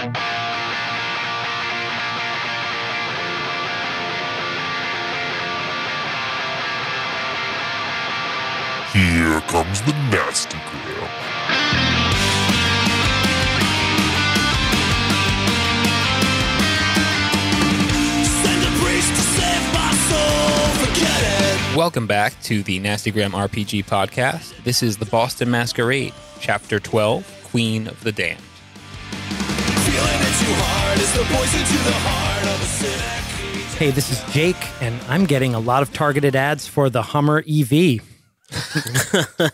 Here comes the nasty gram. Send a priest to save my soul. Forget it. Welcome back to the Nastygram RPG podcast. This is the Boston Masquerade, Chapter 12, Queen of the Damned. Hey, this is Jake, and I'm getting a lot of targeted ads for the Hummer EV.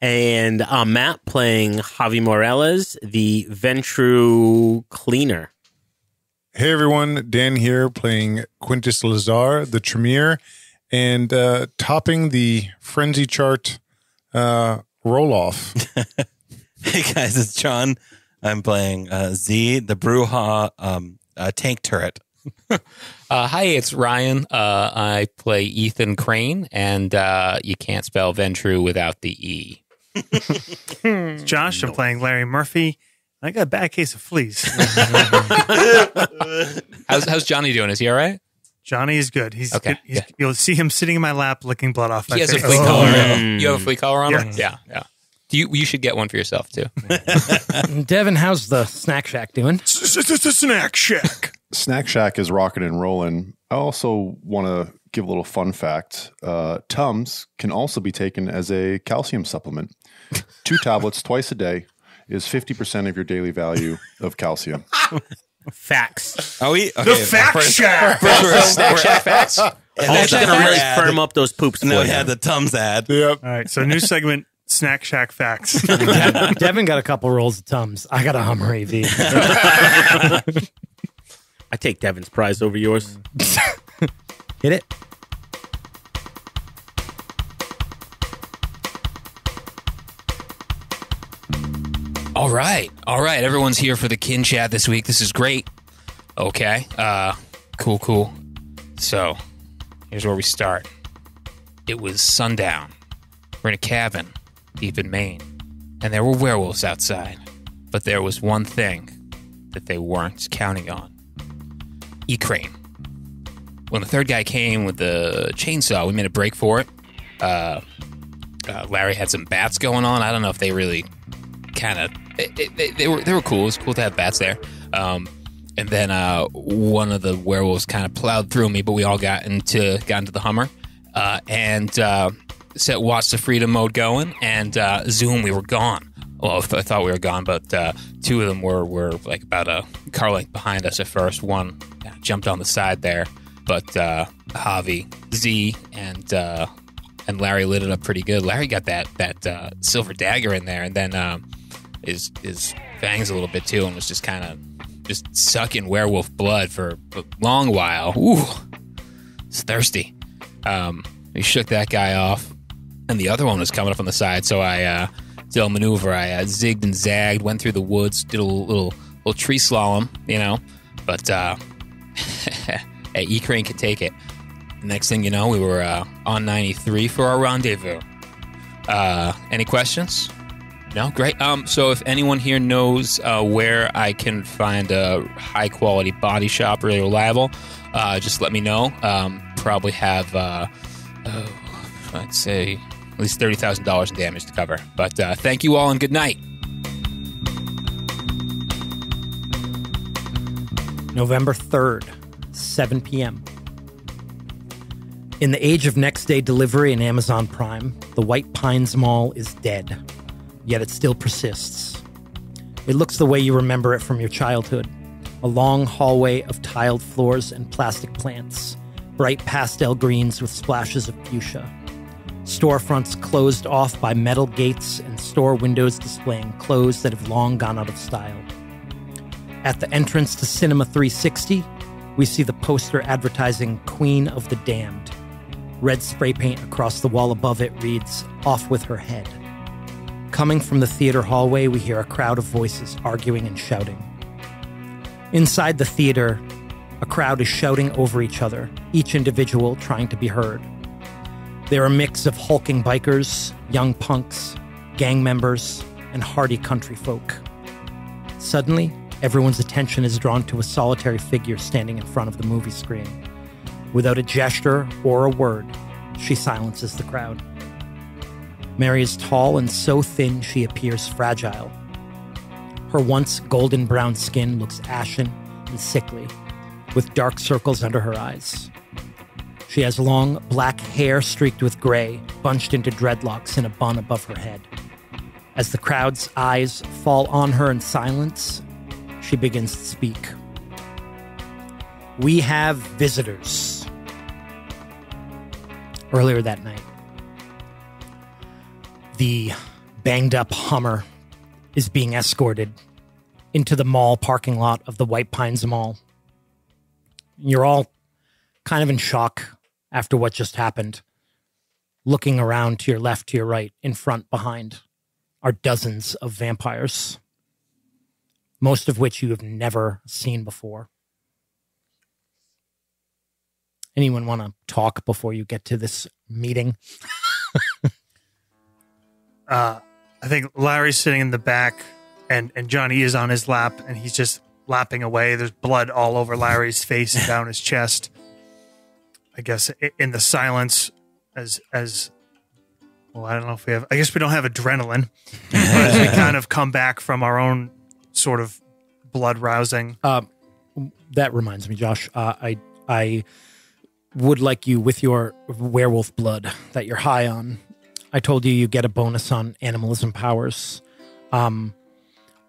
and uh, Matt playing Javi Morales, the Ventrue cleaner. Hey everyone, Dan here playing Quintus Lazar, the Tremere, and uh, topping the frenzy chart uh, roll off. Hey guys, it's John. I'm playing uh, Zee, the Brujah um, uh, tank turret. Uh, hi, it's Ryan. Uh, I play Ethan Crane, and uh, you can't spell Ventrue without the E. It's Josh. I'm playing Larry Murphy. I got a bad case of fleas. How's, how's Johnny doing? Is he all right? Johnny is good. He's, Okay, good. He's yeah. You'll see him sitting in my lap, licking blood off my He has a flea Oh, collar. Mm. You have a flea collar on? him? Yeah, yeah. Do you, you should get one for yourself too. Devin, how's the snack shack doing? It's a snack shack. Snack Shack is rocking and rolling. I also want to give a little fun fact. Uh, Tums can also be taken as a calcium supplement. Two tablets twice a day is 50% of your daily value of calcium. Facts. Are we? the fact shack. Snack Shack facts. That's gonna really firm up those poops. And then we had the Tums ad. yep. All right. So new segment, snack shack facts. Devin got a couple rolls of Tums. I got a Hummer EV. I take Devin's prize over yours. Hit it. All right. All right. Everyone's here for the kin chat this week. This is great. Okay. Uh cool, cool. So, here's where we start. It was sundown. We're in a cabin deep in Maine, and there were werewolves outside. But there was one thing that they weren't counting on. E crane. When the third guy came with the chainsaw, we made a break for it. Uh, uh, Larry had some bats going on. I don't know if they really kind of they, they, they were they were cool. It was cool to have bats there. Um, and then uh, one of the werewolves kind of plowed through me, but we all got into got into the Hummer uh, and uh, set watch the freedom mode going. And uh, zoom, we were gone. Well, I th- I thought we were gone, but uh, two of them were were like about a car length behind us at first. One jumped on the side there, but uh, Javi, Zee, and uh, and Larry lit it up pretty good. Larry got that that uh, silver dagger in there, and then um, his his fangs a little bit too, and was just kind of just sucking werewolf blood for a long while. Ooh, it's thirsty. Um, we shook that guy off, and the other one was coming up on the side. So I uh, did a maneuver. I uh, zigged and zagged, went through the woods, did a little little, little tree slalom, you know. But uh, E Crane could take it. Next thing you know, we were uh, on 93 for our rendezvous. Uh, any questions? No, great. Um, so if anyone here knows uh, where I can find a high quality body shop, really reliable, uh, just let me know. Um, probably have, uh, oh, I'd say, at least thirty thousand dollars in damage to cover. But uh, thank you all and good night. November 3rd, 7 p.m. In the age of next day delivery and Amazon Prime, the White Pines Mall is dead, yet it still persists. It looks the way you remember it from your childhood a long hallway of tiled floors and plastic plants, bright pastel greens with splashes of fuchsia. Storefronts closed off by metal gates and store windows displaying clothes that have long gone out of style. At the entrance to Cinema 360, we see the poster advertising Queen of the Damned. Red spray paint across the wall above it reads, Off with her head. Coming from the theater hallway, we hear a crowd of voices arguing and shouting. Inside the theater, a crowd is shouting over each other, each individual trying to be heard. They're a mix of hulking bikers, young punks, gang members, and hardy country folk. Suddenly, everyone's attention is drawn to a solitary figure standing in front of the movie screen. Without a gesture or a word, she silences the crowd. Mary is tall and so thin she appears fragile. Her once golden brown skin looks ashen and sickly, with dark circles under her eyes. She has long black hair streaked with gray, bunched into dreadlocks in a bun above her head. As the crowd's eyes fall on her in silence, she begins to speak. We have visitors. Earlier that night, the banged up Hummer is being escorted into the mall parking lot of the White Pines Mall. You're all kind of in shock after what just happened. Looking around to your left, to your right, in front, behind are dozens of vampires, most of which you have never seen before. Anyone want to talk before you get to this meeting? Uh, I think Larry's sitting in the back, and and Johnny is on his lap, and he's just lapping away. There's blood all over Larry's face and down his chest. I guess in the silence, as as well, I don't know if we have. I guess we don't have adrenaline, but as we kind of come back from our own sort of blood rousing. Um, that reminds me, Josh. Uh, I I would like you with your werewolf blood that you're high on. I told you you get a bonus on animalism powers. Um,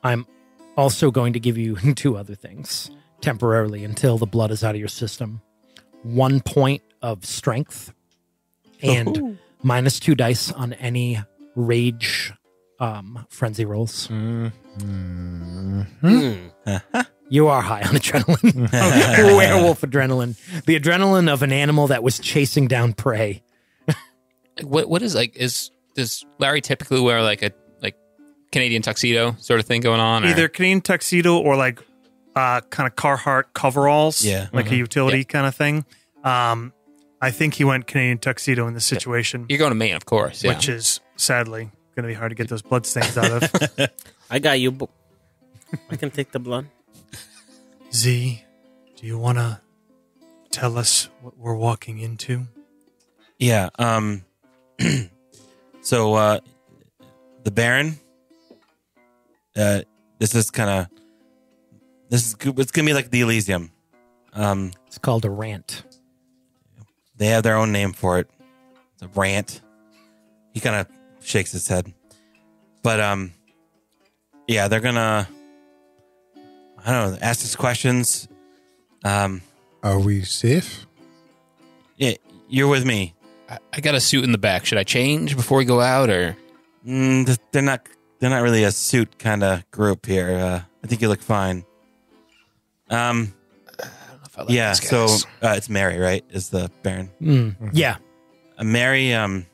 I'm also going to give you two other things temporarily until the blood is out of your system. One point of strength and minus two dice on any rage um, frenzy rolls. You are high on adrenaline. Werewolf adrenaline. The adrenaline of an animal that was chasing down prey. What what is like is does Larry typically wear like a like Canadian tuxedo sort of thing going on? or- Either Canadian tuxedo or like uh, kind of Carhartt coveralls, Yeah. like Mm-hmm. a utility kind of thing. Um, I think he went Canadian tuxedo in this situation, you're going to Maine, of course. Yeah. which is sadly going to be hard to get those blood stains out of. I got you. bo- I can take the blood. Zee, do you want to tell us what we're walking into? Yeah. Um. so uh, the Baron. Uh, this is kind of. This is it's gonna be like the Elysium. Um, It's called a rant. they have their own name for it. It's a rant. He kind of shakes his head, but um, yeah, they're gonna. I don't know. Ask us questions. Um, Are we safe? yeah, you're with me. I, I got a suit in the back. Should I change before we go out, or Mm, th- they're not. They're not really a suit kind of group here. Uh, I think you look fine. Um. like yeah. So uh, it's Mary, right? Is the Baron? Mm, Yeah. Uh, Mary. Um.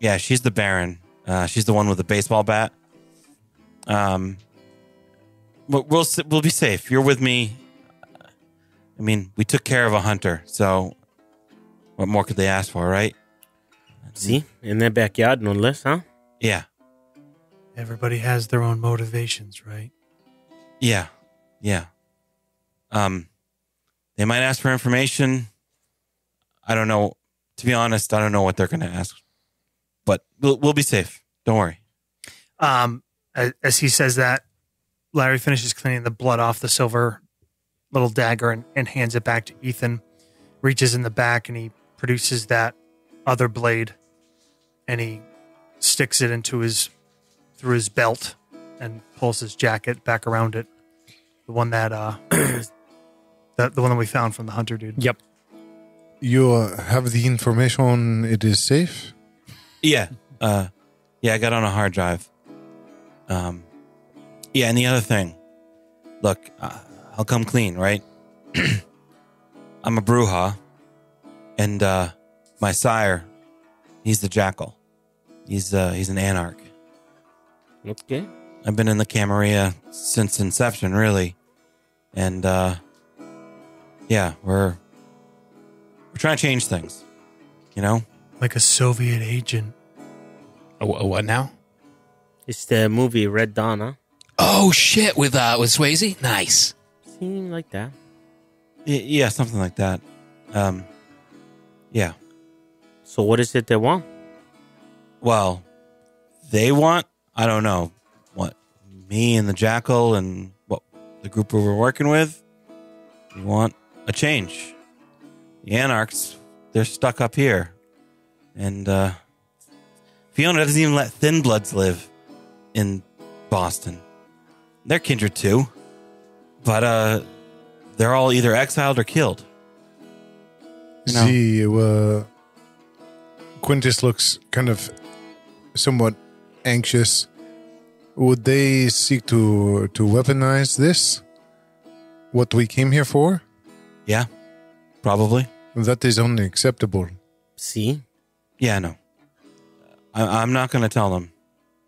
Yeah, she's the Baron. Uh, she's the one with the baseball bat. Um. We'll we'll, we'll be safe. You're with me. I mean, we took care of a hunter, so what more could they ask for, right? See, in their backyard, no less, huh? Yeah. Everybody has their own motivations, right? Yeah. Yeah. Um they might ask for information. I don't know. To be honest, I don't know what they're going to ask. But we'll we'll be safe. Don't worry. Um, as, as he says that, Larry finishes cleaning the blood off the silver little dagger and, and hands it back to Ethan. Reaches in the back and he produces that other blade, and he sticks it into his through his belt and pulls his jacket back around it. The one that uh, the the one that we found from the hunter dude. Yep. You uh, have the information. It is safe. Yeah. Uh yeah, I got on a hard drive. Um Yeah, and the other thing. Look, uh, I'll come clean, right? I'm a Brujah and uh my sire, he's the jackal. He's uh he's an anarch. Okay. I've been in the Camarilla since inception, really, and uh, yeah, we're we're trying to change things. You know, Like a Soviet agent. A, wh- a what now? It's the movie Red Dawn, huh? Oh shit! With uh, with Swayze, nice. Seem like that. Y- yeah, something like that. Um, yeah. So what is it they want? Well, they want, I don't know, what me and the Jackal and what the group we were working with, we want a change. The Anarchs, they're stuck up here. And uh, Fiona doesn't even let Thin Bloods live in Boston. They're kindred too. But uh, they're all either exiled or killed. No. See, uh, Quintus looks kind of somewhat anxious. Would they seek to to weaponize this? What we came here for? Yeah, probably. That is only acceptable. See? Yeah, no. I, I'm not going to tell them.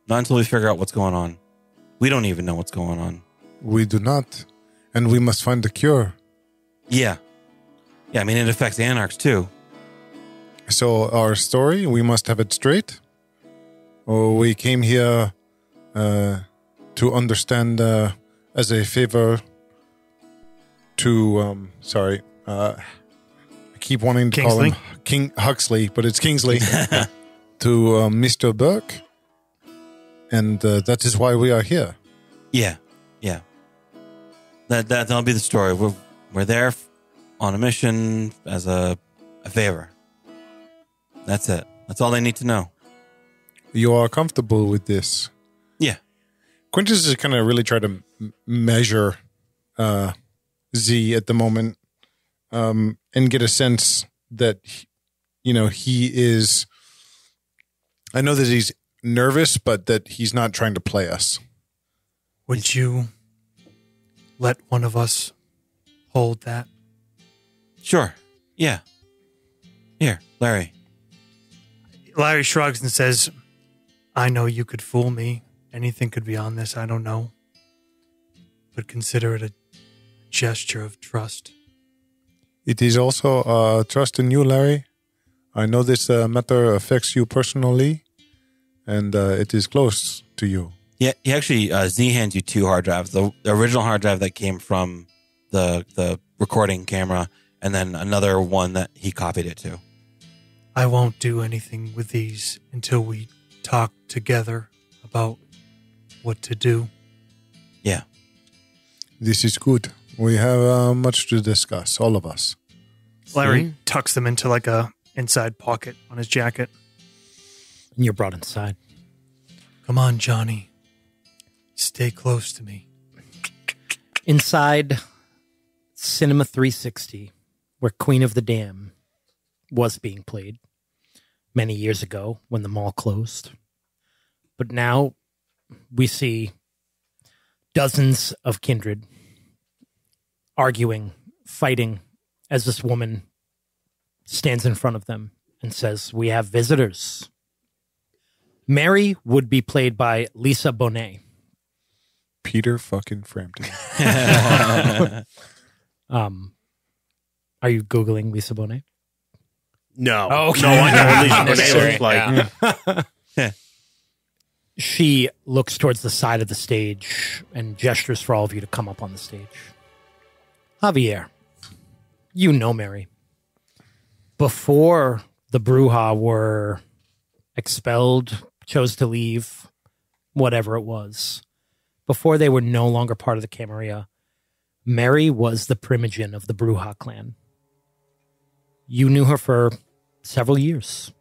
Not until we figure out what's going on. We don't even know what's going on. We do not, and we must find a cure. Yeah. Yeah, I mean, it affects anarchs too. So our story, we must have it straight. Or we came here uh, to understand uh, as a favor to um, sorry, uh, I keep wanting to call him King Huxley, but it's Kingsley to uh, Mr. Burke, and uh, that is why we are here. Yeah. Yeah. That, that, that'll be the story. We're, we're there on a mission as a, a favor. That's it. That's all they need to know. You are comfortable with this. Yeah. Quintus is kind of really trying to m- measure uh, Zee at the moment um, and get a sense that, you know, he is. I know that he's nervous, but that he's not trying to play us. Would you let one of us hold that? Sure. Yeah. Here, Larry. Larry shrugs and says, I know you could fool me. Anything could be on this. I don't know. But consider it a gesture of trust. It is also uh, trust in you, Larry. I know this uh, matter affects you personally, and uh, it is close to you. Yeah, he actually uh, Zee hands you two hard drives. The, the original hard drive that came from the the recording camera, and then another one that he copied it to. I won't do anything with these until we talk together about what to do. Yeah. This is good. We have uh, much to discuss, all of us. Larry tucks them into like a inside pocket on his jacket. And you're brought inside. Come on, Johnny. Stay close to me. Inside Cinema 360, where Queen of the Damned was being played many years ago when the mall closed. But now we see dozens of kindred arguing, fighting, as this woman stands in front of them and says, We have visitors. Mary would be played by Lisa Bonet. Peter fucking Frampton. Um, are you Googling Lisa Bonet? No. Oh, okay. No, I know what Lisa Bonet looks like. yeah. she looks towards the side of the stage and gestures for all of you to come up on the stage. Javier, you know Mary. Before the Brujah were expelled, chose to leave, whatever it was, before they were no longer part of the Camarilla, Mary was the primogen of the Brujah clan. You knew her for several years.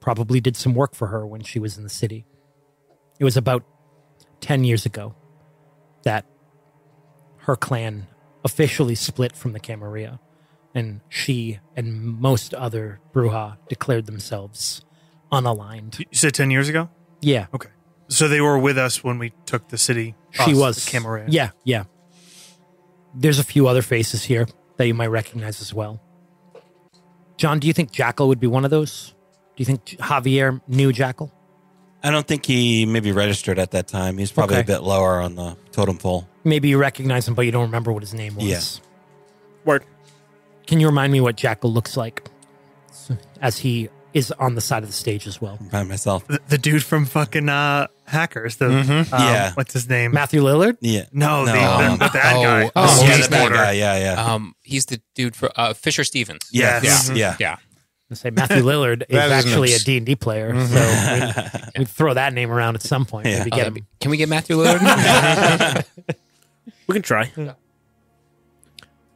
Probably did some work for her when she was in the city. It was about 10 years ago that her clan officially split from the Camarilla, and she and most other Brujah declared themselves unaligned. You said 10 years ago? Yeah, Okay. So they were with us when we took the city. she us, was. the Camarilla. Yeah, yeah. There's a few other faces here that you might recognize as well. John, do you think Jackal would be one of those? Do you think Javier knew Jackal? I don't think he maybe registered at that time. He's probably Okay. a bit lower on the totem pole. Maybe you recognize him, but you don't remember what his name was. Yeah. Word. Can you remind me what Jackal looks like as he is on the side of the stage as well. By myself. The, the dude from fucking uh, Hackers. The Mm-hmm. um, Yeah. What's his name? Matthew Lillard. Yeah. No, the, um, the, the bad oh, guy. oh, The yeah, he's the bad skateboarder. guy. Yeah, yeah. Um, he's the dude for uh, Fisher Stevens. yes. Yes. Yeah. Yeah. I say Matthew Lillard is That is actually a nuts. D and D player, so we, we throw that name around at some point. Yeah. Maybe get that'd him. be- can we get Matthew Lillard? We can try.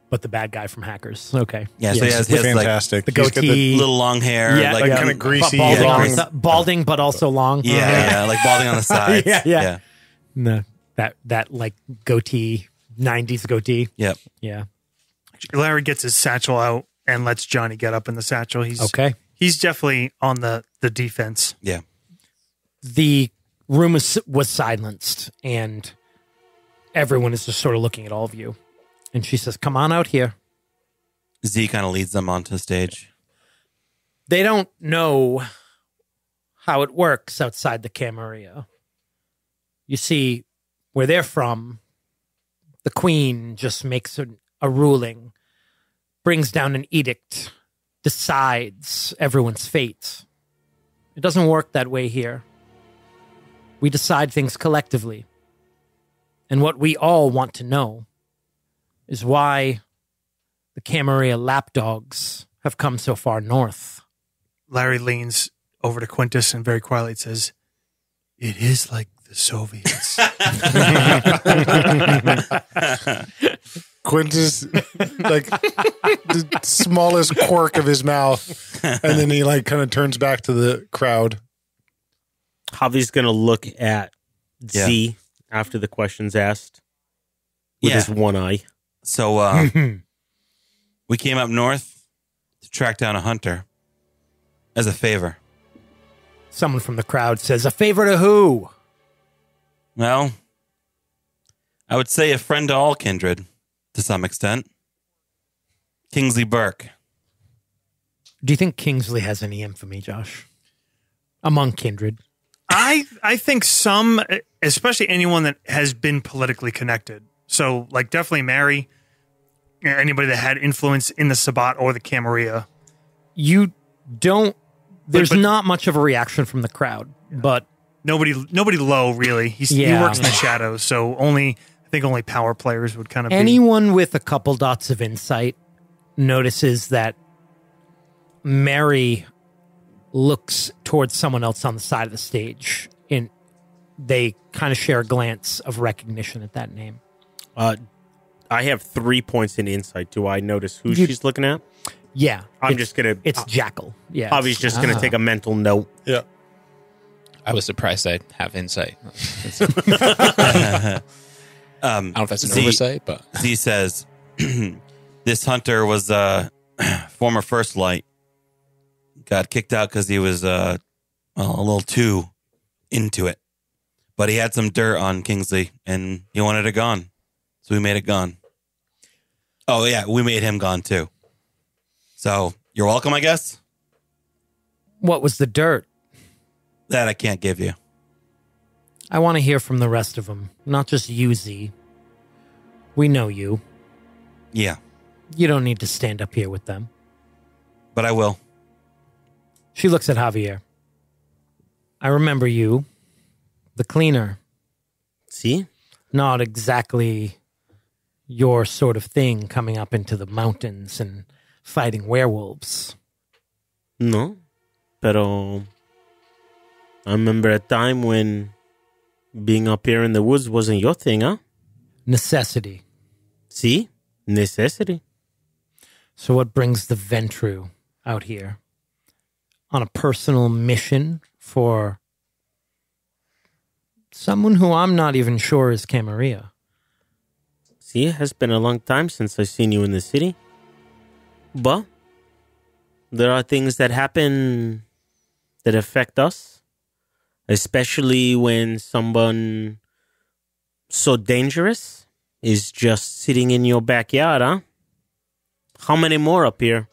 But the bad guy from Hackers. Okay. Yeah, so he has, he has like Fantastic. The He's got goatee. little long hair. Yeah, like, yeah. Um, kinda greasy, Balding, yeah, on greasy. the- balding, but also long. Yeah, yeah, like balding on the sides. Yeah, yeah. yeah. No, that that like goatee, '90s goatee. Yep. Yeah. Larry gets his satchel out and lets Johnny get up in the satchel. He's Okay. He's definitely on the the defense. Yeah. The room was was silenced, and everyone is just sort of looking at all of you. And she says, "Come on out here." Zee kind of leads them onto the stage. They don't know how it works outside the Camarilla. You see, where they're from, the queen just makes a, a ruling, brings down an edict, decides everyone's fate. It doesn't work that way here. We decide things collectively. And what we all want to know is why the Camarilla lapdogs have come so far north. Larry leans over to Quintus and very quietly says, "It is like the Soviets." Quintus, like the smallest quirk of his mouth, and then he like kind of turns back to the crowd. Javi's gonna look at Zee after the question's asked with Yeah. his one eye. So uh, we came up north to track down a hunter as a favor. Someone from the crowd says, A favor to who? Well, I would say a friend to all kindred to some extent. Kingsley Burke. Do you think Kingsley has any infamy, Josh? Among kindred. I I think some, especially anyone that has been politically connected. So, like, definitely Mary, anybody that had influence in the Sabbat or the Camarilla. You don't, there's but- not much of a reaction from the crowd, but Nobody, nobody low really. He's, Yeah. He works in the shadows, so only I think only power players would kind of be. anyone with a couple dots of insight notices that Mary looks towards someone else on the side of the stage and they kind of share a glance of recognition at that name. Uh, I have three points in insight. Do I notice who You- she's looking at? Yeah. I'm it's- just gonna. It's Jackal. Yeah. Javi's just gonna Ah. take a mental note. Yeah, I was surprised I have insight. Um, I don't know if that's an Z- oversight, but Zee says this hunter was a former first light. Got kicked out because he was uh, well, a little too into it. But he had some dirt on Kingsley and he wanted it gone. So we made it gone. Oh, yeah, we made him gone too. So you're welcome, I guess. what was the dirt? That I can't give you. I want to hear from the rest of them, not just you, Zee. We know you. Yeah, You don't need to stand up here with them. but I will. She looks at Javier. I remember you, the cleaner. See, Not exactly your sort of thing coming up into the mountains and fighting werewolves. no, pero I remember a time when being up here in the woods wasn't your thing, huh? Necessity. See, necessity. So, what brings the Ventrue out here? On a personal mission for someone who I'm not even sure is Camarilla. See, it has been a long time since I've seen you in the city. But there are things that happen that affect us, especially when someone so dangerous is just sitting in your backyard, huh? How many more up here?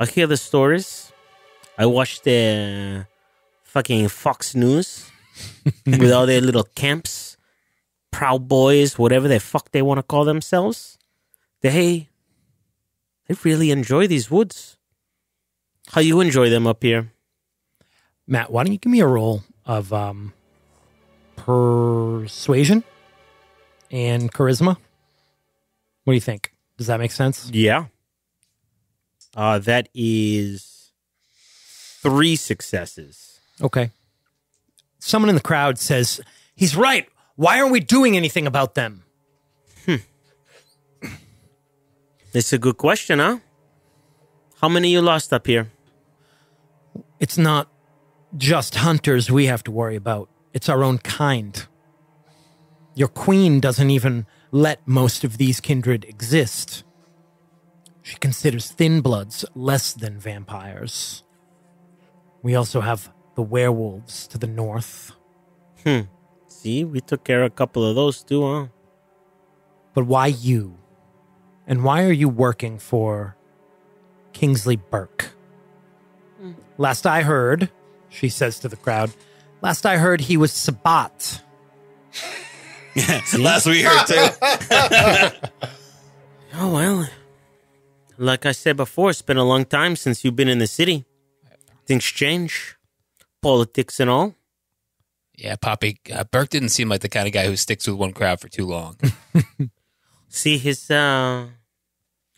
I hear the stories. I watch the fucking Fox News with all their little camps Proud Boys, whatever the fuck they want to call themselves, they they really enjoy these woods. How you enjoy them up here? Matt, why don't you give me a roll of um, persuasion and charisma? What do you think? Does that make sense? Yeah. Uh, that is three successes. Okay. Someone in the crowd says, He's right. Why aren't we doing anything about them? Hmm. It's a good question, huh? How many you lost up here? It's not just hunters we have to worry about, it's our own kind. Your queen doesn't even let most of these kindred exist. She considers thin bloods less than vampires. We also have the werewolves to the north. Hmm. See, we took care of a couple of those too, huh? But why you? And why are you working for Kingsley Burke? Last I heard, she says to the crowd, last I heard he was Sabbat. Last we heard too. Oh, well. Like I said before, it's been a long time since you've been in the city. Things change, politics and all. Yeah, Poppy. Uh, Burke didn't seem like the kind of guy who sticks with one crowd for too long. See, his, uh,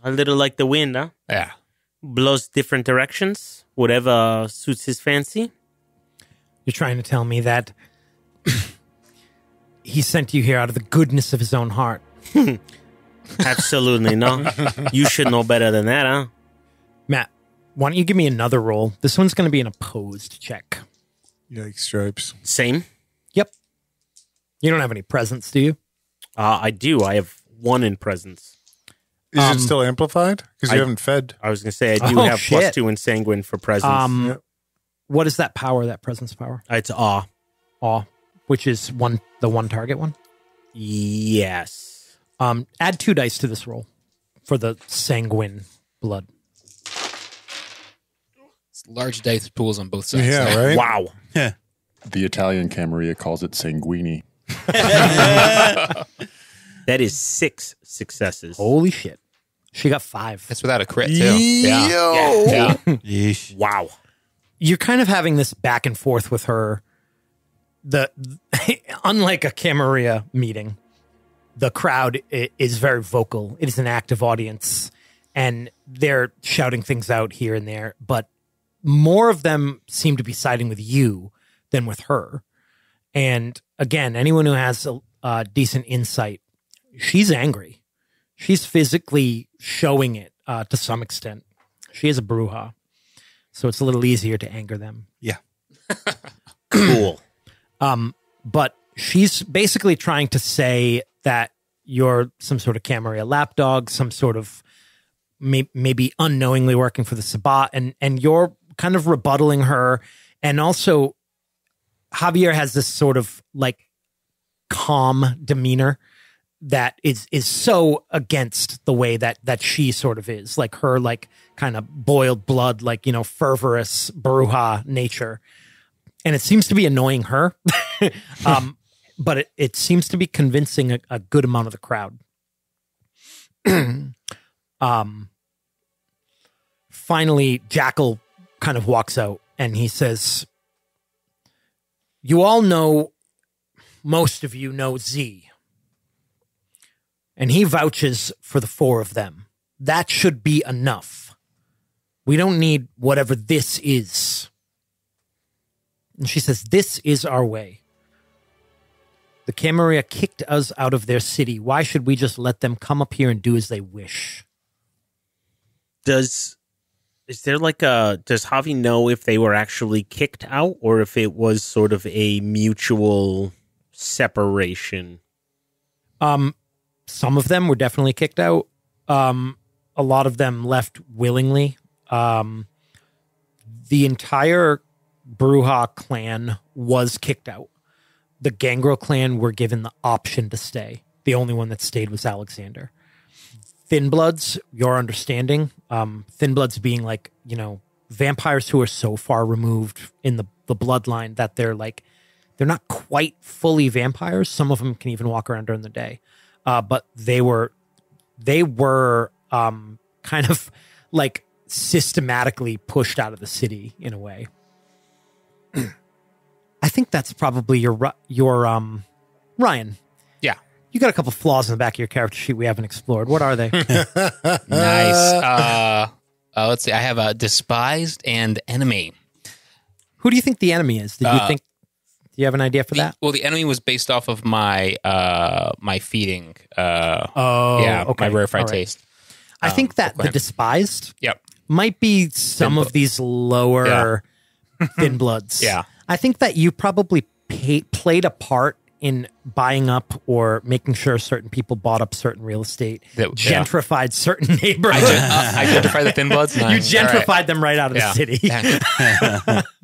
a little like the wind, huh? yeah. Blows different directions, whatever suits his fancy. You're trying to tell me that he sent you here out of the goodness of his own heart. Absolutely no. you should know better than that, huh? Matt, why don't you give me another roll? This one's going to be an opposed check. Yikes, stripes. Same. Yep. You don't have any presence, do you? Uh, I do. I have one in presence. Is Um, it still amplified? Because you I- haven't fed. I was going to say I do Oh, have shit. two in sanguine for presence. Um, Yep. What is that power, that presence power? it's awe. Awe, which is one the one target one. Yes. Um, add two dice to this roll for the sanguine blood. It's large dice pools on both sides. Yeah, right? Wow. The Italian Camarilla calls it sanguini. That is six successes. Holy shit. She got five. That's without a crit, too. Yeah. Yeah. yeah. Yeesh. Wow. You're kind of having this back and forth with her. The unlike a Camarilla meeting, the crowd is very vocal. It is an active audience, and they're shouting things out here and there. But more of them seem to be siding with you than with her. And again, anyone who has a, a decent insight, she's angry. She's physically showing it uh, to some extent. She is a brujah, so it's a little easier to anger them. Yeah. cool. Um, but she's basically trying to say that you're some sort of Camarilla lapdog, some sort of may- maybe unknowingly working for the Sabbat, and and you're kind of rebuttaling her, and also Javier has this sort of like calm demeanor that is is so against the way that that she sort of is like her like kind of boiled blood like you know fervorous brujah nature. And it seems to be annoying her. Um but it, it seems to be convincing a, a good amount of the crowd. Um finally jackal kind of walks out and he says you all know most of you know Zee and he vouches for the four of them. That should be enough. We don't need whatever this is. And she says, This is our way. The Camarilla kicked us out of their city. Why should we just let them come up here and do as they wish? Does is there like a does Javi know if they were actually kicked out or if it was sort of a mutual separation? Um, some of them were definitely kicked out. Um, a lot of them left willingly. Um, the entire Brujah clan was kicked out. The Gangrel clan were given the option to stay. The only one that stayed was Alexander. Thin Bloods, your understanding, um, Thin Bloods being like, you know, vampires who are so far removed in the, the bloodline that they're like, they're not quite fully vampires. Some of them can even walk around during the day. Uh, but they were, they were um, kind of like systematically pushed out of the city in a way. I think that's probably your your um Ryan. Yeah. You got a couple flaws in the back of your character sheet we haven't explored. What are they? Nice. Uh, uh, let's see. I have a despised and enemy. Who do you think the enemy is? Did you Uh, think? Do you have an idea for The- that? well, the enemy was based off of my uh my feeding. Uh, Oh, yeah, okay. my rarefied All right. taste. I think that the despised Yep. might be some Thin of blo- these lower thin bloods. Yeah. I think that you probably pay, played a part in buying up or making sure certain people bought up certain real estate, That- yeah. gentrified certain neighborhoods. I, gen- uh, I gentrify the thin bloods. you Nice. All gentrified right. them right out of Yeah. the city.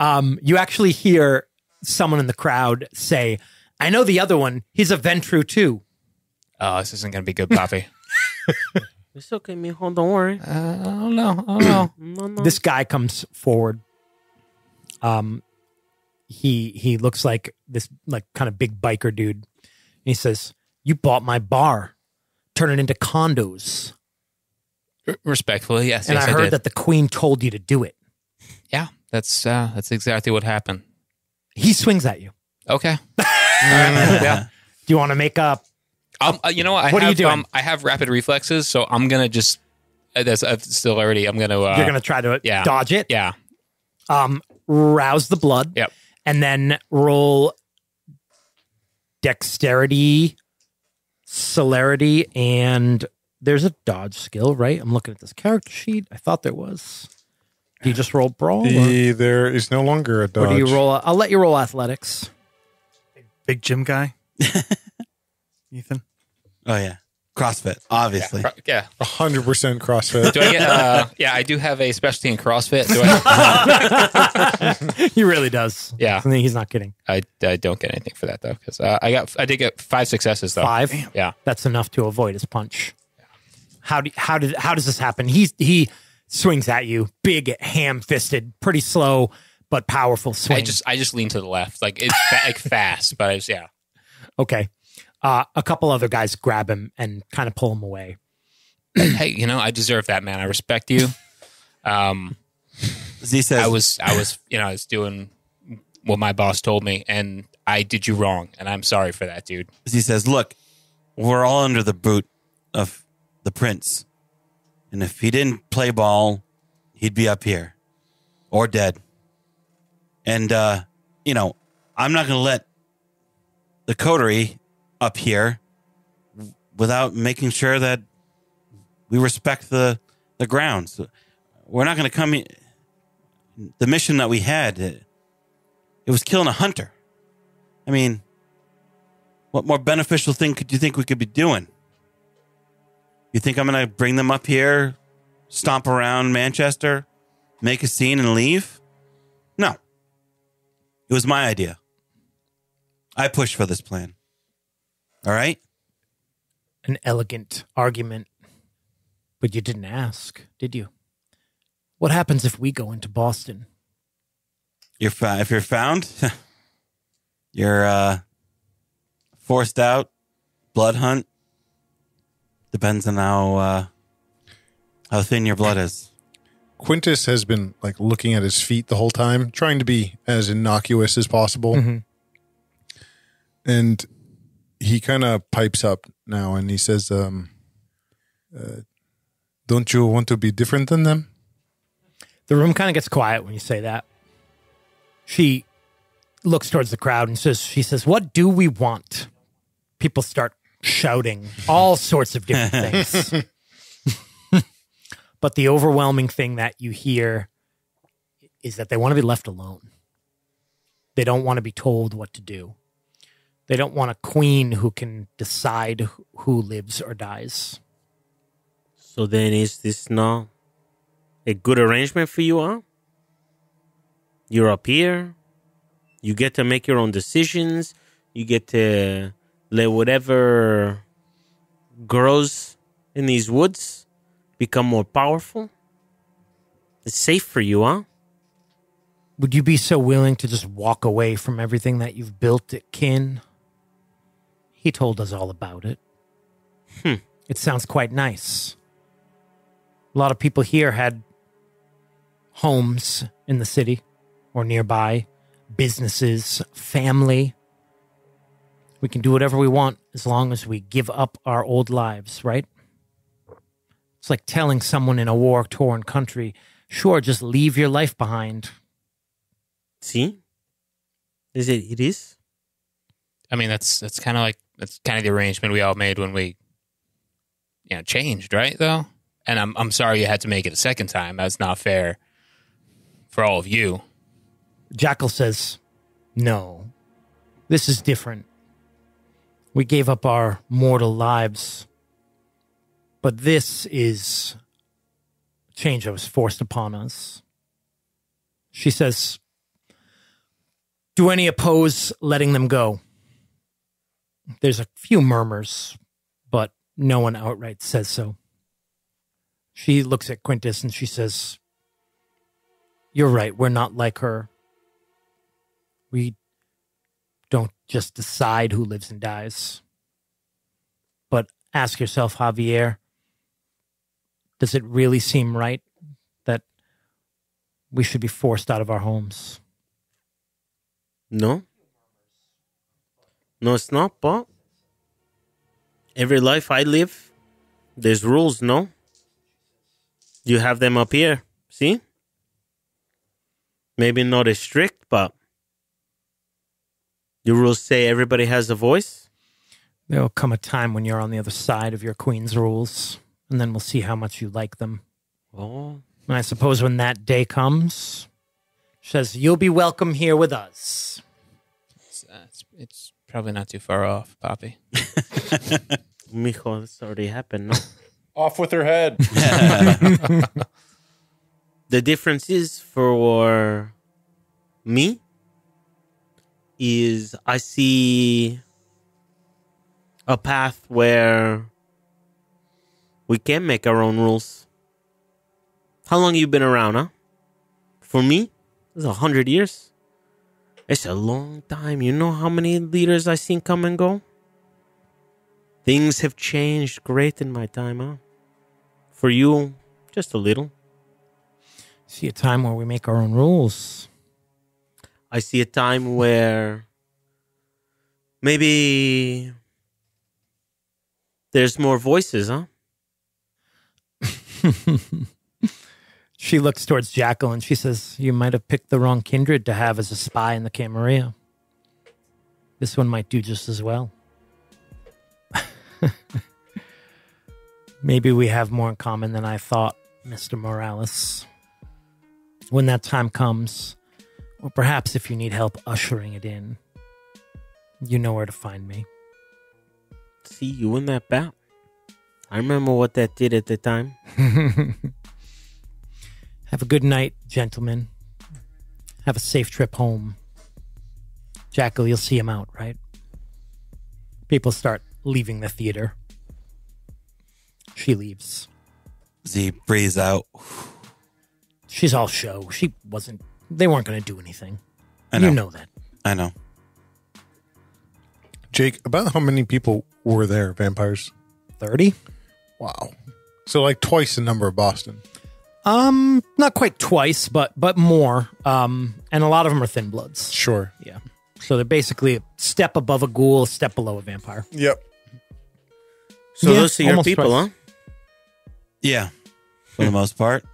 Um, you actually hear someone in the crowd say, "I know the other one. He's a Ventrue too." Oh, this isn't going to be good, Poppy. It's okay, mijo. Don't worry. uh, I don't know. I don't know. No, no. this guy comes forward. Um, he he looks like this like kind of big biker dude. He says, "You bought my bar, turn it into condos, Respectfully, yes. and yes, I heard did. that the queen told you to do it." Yeah, that's uh, that's exactly what happened. He swings at you. Okay. yeah. Do you want to make up? Um, uh, you know what? I What are have, you doing? Um, I have rapid reflexes, so I'm gonna just. Uh, that's I've still already. I'm gonna. Uh, You're gonna try to yeah. dodge it. Yeah. Um, rouse the blood. Yep. And then roll dexterity, celerity, and there's a dodge skill, right? I'm looking at this character sheet. I thought there was. Do you just roll brawl, The, there is no longer a or dodge. do you roll? I'll let you roll athletics. Big gym guy. Ethan. Oh yeah, CrossFit, obviously. Cro- Yeah. hundred percent CrossFit. Do I get? Uh, yeah, I do have a specialty in CrossFit. Do I? he really does. Yeah. I mean, he's not kidding. I, I don't get anything for that though, because uh, I got I did get five successes though. Five. Yeah. That's enough to avoid his punch. How do how did how does this happen? He's he swings at you, big, ham fisted, pretty slow but powerful swing. I just I just lean to the left, like it's like fast, but I just yeah. okay. Uh, a couple other guys grab him and kind of pull him away. hey, you know I deserve that, man. I respect you. Um, Zee says, I was I was you know I was doing what my boss told me, and I did you wrong, and I'm sorry for that, dude. he says, look, we're all under the boot of the prince, and if he didn't play ball, he'd be up here or dead. And uh, you know, I'm not going to let the coterie up here without making sure that we respect the the grounds. We're not going to come. The mission that we had, it, it was killing a hunter. I mean, what more beneficial thing could you think we could be doing? You think I'm going to bring them up here, stomp around Manchester, make a scene, and leave? No. It was my idea. I pushed for this plan. All right? An elegant argument, but you didn't ask, did you? What happens if we go into Boston? You're fa- if you're found, you're uh, forced out, blood hunt. Depends on how uh, how thin your blood is. Quintus has been like looking at his feet the whole time, trying to be as innocuous as possible. Mhm. And he kind of pipes up now and he says, um, uh, Don't you want to be different than them? The room kind of gets quiet when you say that. She looks towards the crowd and says, She says, What do we want? People start shouting all sorts of different things. but the overwhelming thing that you hear is that they want to be left alone. They don't want to be told what to do. They don't want a queen who can decide who- lives or dies. So then, is this not a good arrangement for you, huh? You're up here. You get to make your own decisions. You get to let whatever grows in these woods become more powerful. It's safe for you, huh? Would you be so willing to just walk away from everything that you've built at Kin? He told us all about it. Hmm. It sounds quite nice. A lot of people here had homes in the city or nearby, businesses, family. We can do whatever we want as long as we give up our old lives, right? It's like telling someone in a war torn country, sure, just leave your life behind. See? Is it? It is? I mean, that's that's kind of like that's kind of the arrangement we all made when we, you know, changed, right? Though, and I'm I'm sorry you had to make it a second time. That's not fair for all of you. Jackal says, No, this is different. We gave up our mortal lives, but this is change that was forced upon us. She says, Do any oppose letting them go? There's a few murmurs, but no one outright says so. She looks at Quintus and she says, You're right, we're not like her. We don't just decide who lives and dies. But ask yourself, Javier, does it really seem right that we should be forced out of our homes? No. No, it's not, but every life I live, there's rules, no? You have them up here, see? Maybe not as strict, but the rules say everybody has a voice. There'll come a time when you're on the other side of your queen's rules, and then we'll see how much you like them. Oh, And I suppose when that day comes, she says, You'll be welcome here with us. It's, uh, it's, it's probably not too far off, Poppy. mijo, this already happened, no? Off with her head. the difference is for me is I see a path where we can make our own rules. How long you been around, huh? For me, it's a hundred years. It's a long time. You know how many leaders I've seen come and go? Things have changed great in my time, huh? For you, just a little. See a time where we make our own rules. I see a time where maybe there's more voices, huh? She looks towards Jackal and she says, You might have picked the wrong kindred to have as a spy in the Camarilla. This one might do just as well. Maybe we have more in common than I thought, Mr. Morales. When that time comes, or perhaps if you need help ushering it in, you know where to find me. See you in that bout. I remember what that did at the time. Have a good night, gentlemen. Have a safe trip home. Jackal, you'll see him out, right? People start leaving the theater. She leaves. Zee breathes out. She's all show. She wasn't. They weren't going to do anything. I know. You know that. I know. Jake, about how many people were there, vampires? 30? Wow. So like twice the number of Boston. Um, not quite twice, but but more. Um, and a lot of them are thin bloods. Sure. Yeah. So they're basically a step above a ghoul, a step below a vampire. Yep. So Yeah, those are your almost people, twice. huh? Yeah, for the most part.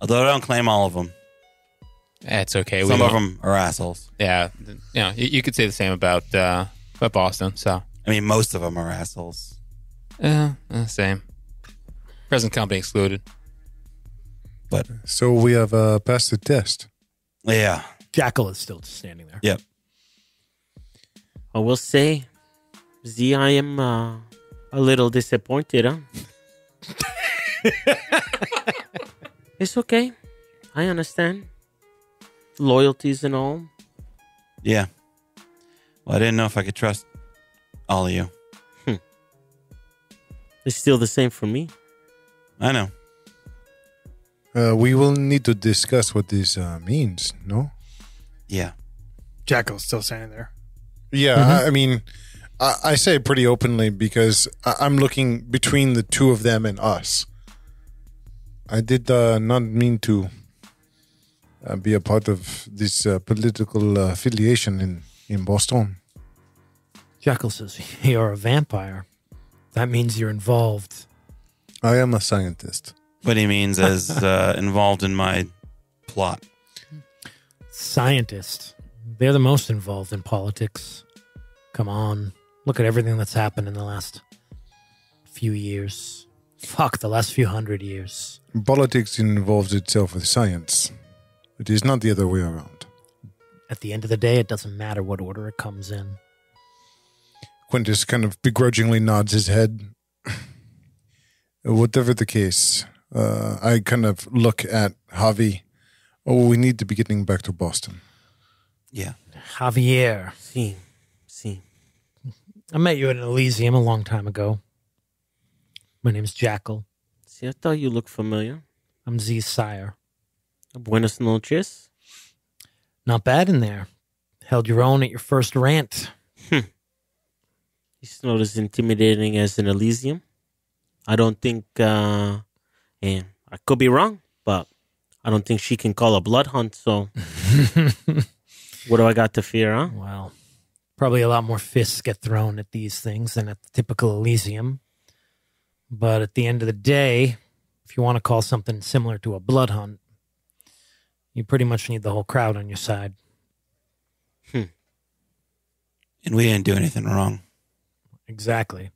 Although I don't claim all of them. It's okay. we Some of don't- them are assholes. Yeah, th- you know, you, you could say the same about uh, about Boston. So, I mean, most of them are assholes. yeah, uh, same. Present company excluded. But So we have uh, passed the test. yeah, Jackal is still standing there. yep. I will say, Zee, I am uh, a little disappointed, huh? it's okay. I understand. Loyalties and all. Yeah. Well, I didn't know if I could trust all of you. Hmm. It's still the same for me. I know. Uh, we will need to discuss what this uh, means, no? Yeah. Jackal's still standing there. Yeah, I, I mean, I, I say it pretty openly because I, I'm looking between the two of them and us. I did uh, not mean to uh, be a part of this uh, political uh, affiliation in in Boston. Jackal says, You're a vampire. That means you're involved. I am a scientist. What he means is uh, involved in my plot. Scientists. They're the most involved in politics. Come on. Look at everything that's happened in the last few years. Fuck, the last few hundred years. Politics involves itself with science. It is not the other way around. At the end of the day, it doesn't matter what order it comes in. Quintus kind of begrudgingly nods his head. Whatever the case, uh, I kind of look at Javi. Oh, we need to be getting back to Boston. Yeah. Javier. See, see. I met you at an Elysium a long time ago. My name's Jackal. See, I thought you looked familiar. I'm Zee's sire. Buenas noches. Not bad in there. Held your own at your first rant. Hmm. It's not as intimidating as an Elysium. I don't think, uh, and I could be wrong, but I don't think she can call a blood hunt. So, what do I got to fear, huh? Well, probably a lot more fists get thrown at these things than at the typical Elysium. But at the end of the day, if you want to call something similar to a blood hunt, you pretty much need the whole crowd on your side. Hmm. And we didn't do anything wrong. Exactly.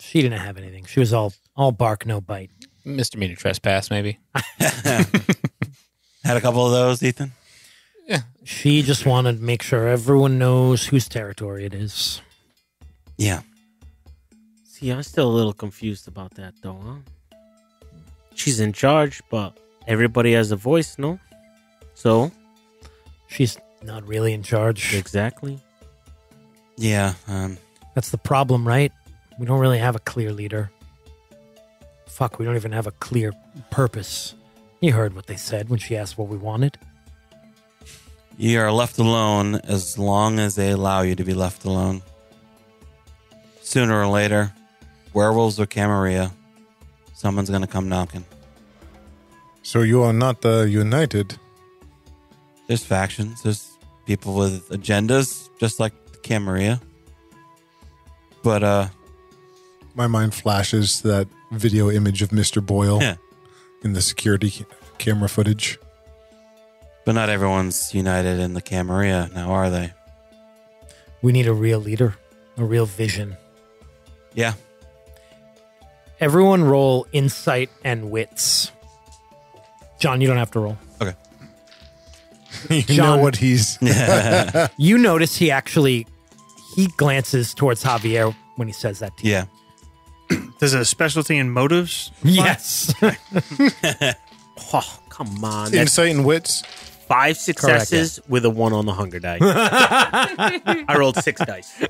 She didn't have anything. She was all all bark, no bite. Misdemeanor trespass, maybe. Had a couple of those, Ethan. Yeah. She just wanted to make sure everyone knows whose territory it is. Yeah. See, I'm still a little confused about that, though, huh? She's in charge, but everybody has a voice, no? So, She's not really in charge. exactly. Yeah. Um, That's the problem, right? We don't really have a clear leader. Fuck, we don't even have a clear purpose. You heard what they said when she asked what we wanted. you are left alone as long as they allow you to be left alone. Sooner or later, werewolves or Camarilla, someone's going to come knocking. So you are not uh, united. There's factions. There's people with agendas, just like Camarilla. But uh, My mind flashes that video image of Mr. Boyle Yeah. in the security camera footage. but not everyone's united in the Camarilla now, are they? We need a real leader, a real vision. Yeah. Everyone roll insight and wits. John, you don't have to roll. Okay. you John- know what he's. You notice he actually he glances towards Javier when he says that to you. Yeah. There's a specialty in motives. Yes. Oh, come on. That's Insight and wits. five successes with a one on the hunger die. I rolled six dice.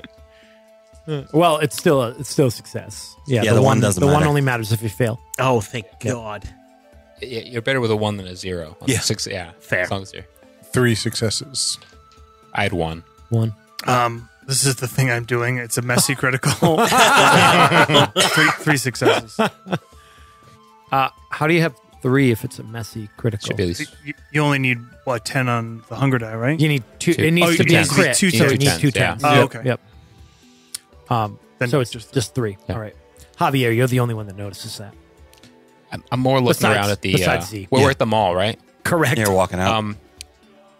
well, it's still a it's still a success. Yeah, Yeah, the one doesn't the one matter. only matters if you fail. Oh, thank God. Yeah, you're better with a one than a zero. Yeah. Six, yeah. Fair. As long as you're, Three successes. I had one. One. Um, this is the thing I'm doing. It's a messy critical. three, three successes. Uh, how do you have three if it's a messy critical? Should be at least. You, you only need what ten on the hunger die, right? You need two. Two. It needs Oh, to it be a needs crit. two so it tens. needs two Yeah. tens. Oh, Yep, okay. Yep. Um. Then so it's just just just three. Yeah. All right. Javier, you're the only one that notices that. I'm, I'm more looking Besides- around at the. besides uh, Zee. Well, Yeah. we're at the mall, right? Correct. You're walking out. Um,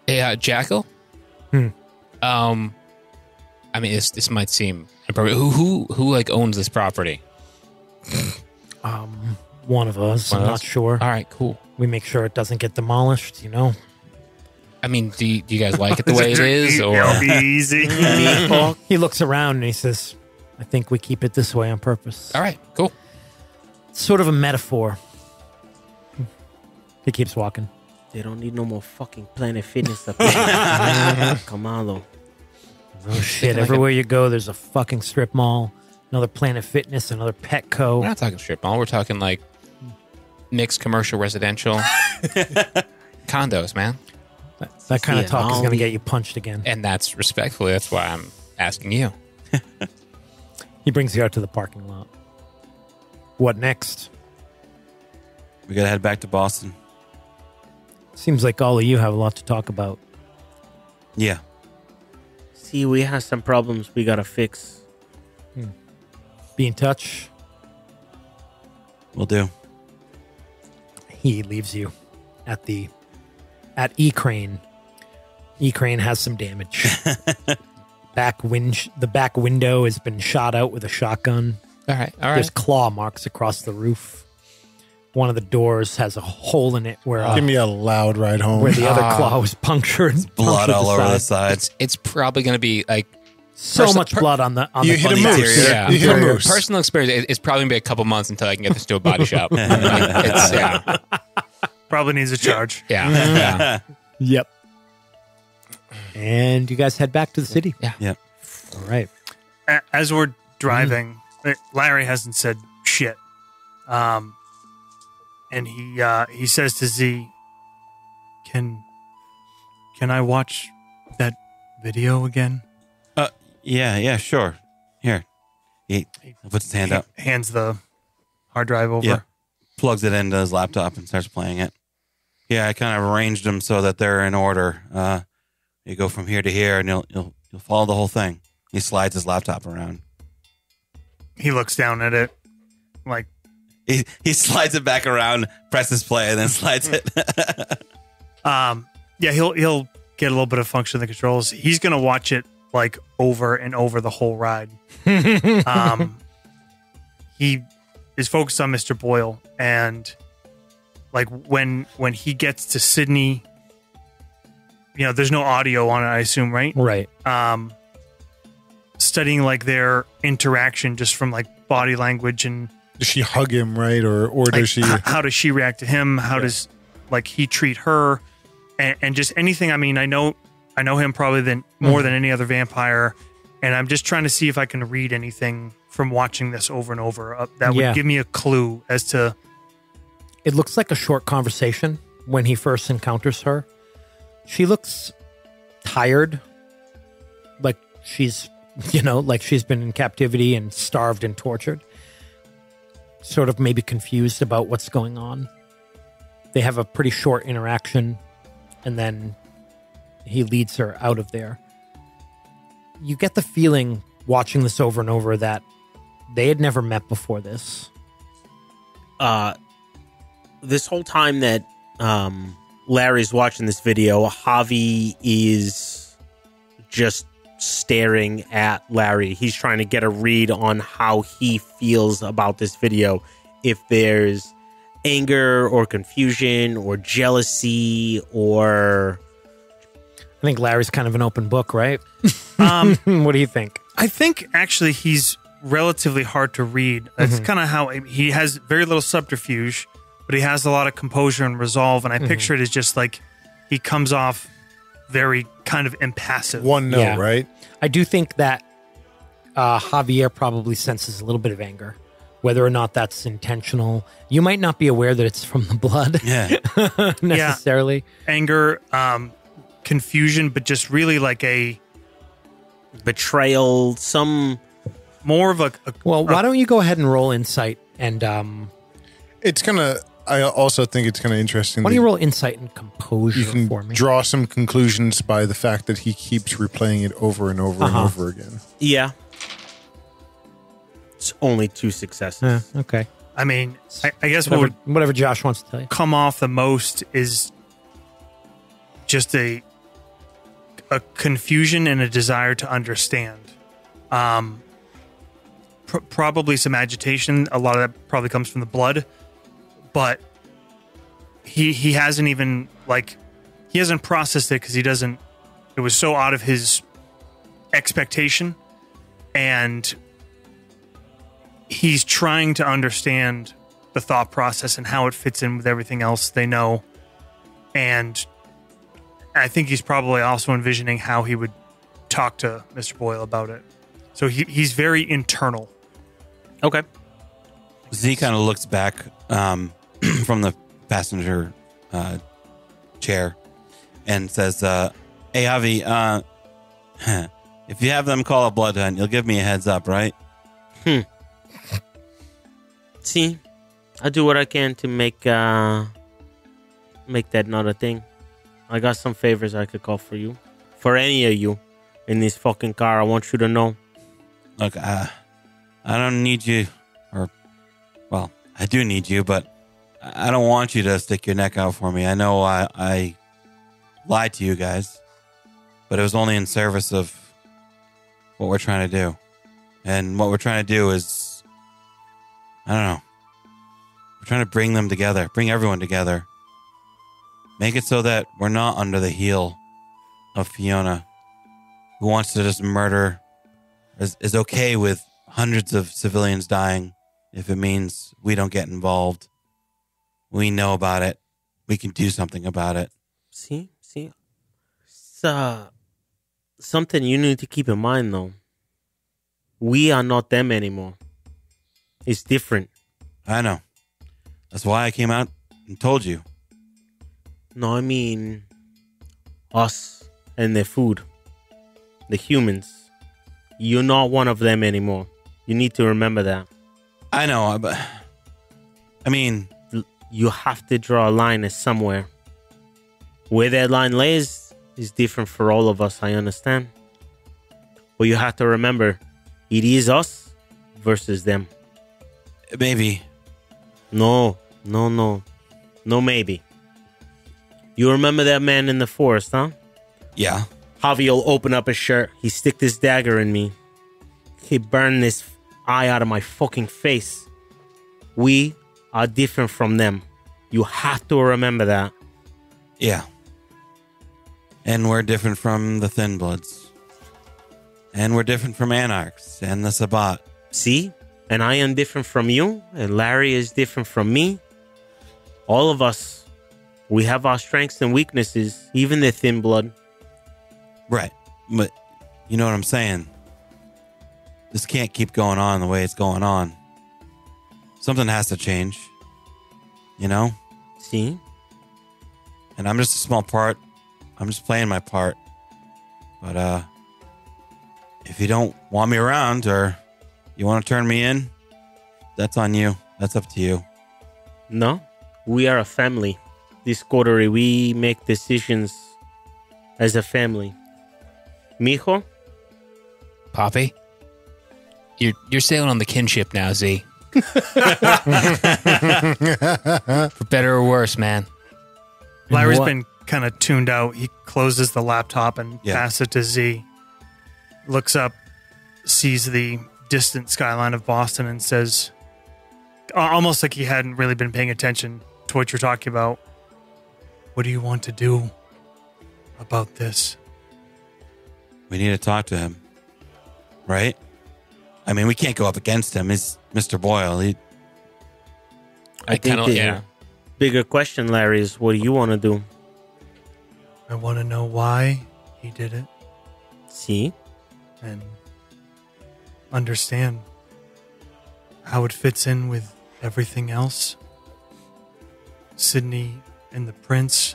yeah, Jackal. Hmm. Um, I mean, this this might seem inappropriate. Who who who like owns this property? Um, one of us. One I'm of not us? sure. All right, cool. We make sure it doesn't get demolished. You know. I mean, do you, do you guys like it the way it is, or It'll be easy. he looks around and he says, "I think we keep it this way on purpose." all right, cool. It's sort of a metaphor. He keeps walking. They don't need no more fucking Planet Fitness up there. Come on, though. Oh shit! like a- Everywhere you go, there's a fucking strip mall, another Planet Fitness, another We're Petco. not talking strip mall. We're talking like mixed commercial, residential condos, man. That kind of talk is going to get you punched again. And that's respectfully. That's why I'm asking you. He brings you out to the parking lot. What next? we got to head back to Boston. Seems like all of you have a lot to talk about. Yeah. See, we have some problems we gotta fix. Hmm. Be in touch. We'll do. He leaves you at the at E Crane. E Crane has some damage. back win the back window has been shot out with a shotgun. All right. All There's claw marks across the roof. One of the doors has a hole in it where uh, Give me a loud ride home. where the other Ah. claw was punctured. Blood punctured all over the side. sides. It's probably going to be like So Person- much per- blood on the on You the hit a the moose. exterior. yeah. You hit a moose. Personal experience. it- It's probably going to be a couple months until I can get this to a body shop. Like, it's, yeah. Probably needs a charge. Yeah. yeah. Yep. And you guys head back to the city. Yeah. Yep. All right. A- As we're driving, Larry hasn't said shit. Um, and he uh, he says to Zee, "Can can I watch that video again?" Uh, yeah, yeah, sure. Here. He puts his hand up, Hands the hard drive over. Yeah. plugs it into his laptop, and starts playing it. Yeah, I kind of arranged them so that they're in order. Uh, you go from here to here, and you'll you'll you'll follow the whole thing. He slides his laptop around. He looks down at it, like He he slides it back around, presses play, and then slides it. Um, yeah, he'll he'll get a little bit of function in the controls. He's gonna watch it like over and over the whole ride. um, he is focused on Mr. Boyle, and like when when he gets to Sydney, you know, there's no audio on it. I assume, right? Right. Um, studying like their interaction just from like body language and Does she hug him, right? Or or like, does she? how does she react to him how does like he treat her and, and just anything i mean i know i know him probably than more Mm-hmm. than any other vampire and i'm just trying to see if i can read anything from watching this over and over uh, that would give me a clue as to It looks like a short conversation when he first encounters her. She looks tired, like she's, you know, like she's been in captivity and starved and tortured. Sort of maybe confused about what's going on. They have a pretty short interaction, and then he leads her out of there. You get the feeling watching this over and over that they had never met before this. uh this whole time that um Larry's watching this video, Javi is just staring at Larry. He's trying to get a read on how he feels about this video. If there's anger or confusion or jealousy or I think Larry's kind of an open book, right? um what do you think? i think actually he's relatively hard to read that's kind of how he has very little subterfuge but he has a lot of composure and resolve and i picture it as just like he comes off very kind of impassive One note, Yeah. right? I do think that uh, Javier probably senses a little bit of anger, whether or not that's intentional. You might not be aware that it's from the blood yeah. necessarily. anger, um, confusion, but just really like a betrayal, some more of a, a Well, why don't you go ahead and roll insight and um, It's gonna. I also think it's kind of interesting. why don't you roll insight and composure you can for me? draw some conclusions by the fact that he keeps replaying it over and over Uh-huh. and over again. yeah. It's only two successes. Yeah, okay. I mean, I, I guess what Whatever, would whatever Josh wants to tell you. come off the most is just a a confusion and a desire to understand. Um, pr- probably some agitation. A lot of that probably comes from the blood, but he he hasn't even like he hasn't processed it because he doesn't. It was so out of his expectation, and he's trying to understand the thought process and how it fits in with everything else they know. And I think he's probably also envisioning how he would talk to Mr. Boyle about it. So he, he's very internal. Okay. Z kind of looks back um, from the passenger uh, chair and says, uh, "Hey, Avi, uh, if you have them call a blood hunt, you'll give me a heads up, right?" Hmm. See, I do what I can to make uh make that not a thing. I got some favors I could call for you. For any of you in this fucking car, I want you to know. Look, uh, I don't need you, or, well, I do need you, but I don't want you to stick your neck out for me. I know I, I lied to you guys, but it was only in service of what we're trying to do. And what we're trying to do is, I don't know, we're trying to bring them together, bring everyone together. Make it so that we're not under the heel of Fiona, who wants to just murder is, is okay with hundreds of civilians dying if it means we don't get involved. We know about it. We can do something about it. See, see, it's uh, something you need to keep in mind though. We are not them anymore. It's different. I know. That's why I came out and told you. No, I mean us and their food, the humans. You're not one of them anymore. You need to remember that. I know, but I mean, You have to draw a line as somewhere. Where that line lays is different for all of us, I understand. But you have to remember it is us versus them. maybe. No, no, no. No, maybe. You remember that man in the forest, huh? Yeah. Javi will open up his shirt. He stick this dagger in me. He burn this eye out of my fucking face. We are different from them. You have to remember that. Yeah. And we're different from the Thin Bloods. And we're different from Anarchs and the Sabbat. See? And I am different from you, and Larry is different from me. All of us, we have our strengths and weaknesses, even the thin blood. Right. But you know what I'm saying? This can't keep going on the way it's going on. Something has to change. You know? See? And I'm just a small part. I'm just playing my part. But uh if you don't want me around or you want to turn me in, that's on you. That's up to you. No, we are a family. This coterie, we make decisions as a family. Mijo, Poppy, you're you're sailing on the kinship now, Zee. For better or worse, man. Larry's what- been kind of tuned out. He closes the laptop and Yeah. passes it to Zee. Looks up, sees the distant skyline of Boston, and says, almost like he hadn't really been paying attention to what you're talking about. What do you want to do about this? We need to talk to him. Right? I mean, we can't go up against him. He's Mr. Boyle. He, I, think kinda- the yeah. bigger question, Larry, is what do you want to do? I want to know why he did it See? and understand how it fits in with everything else. Sydney and the prince,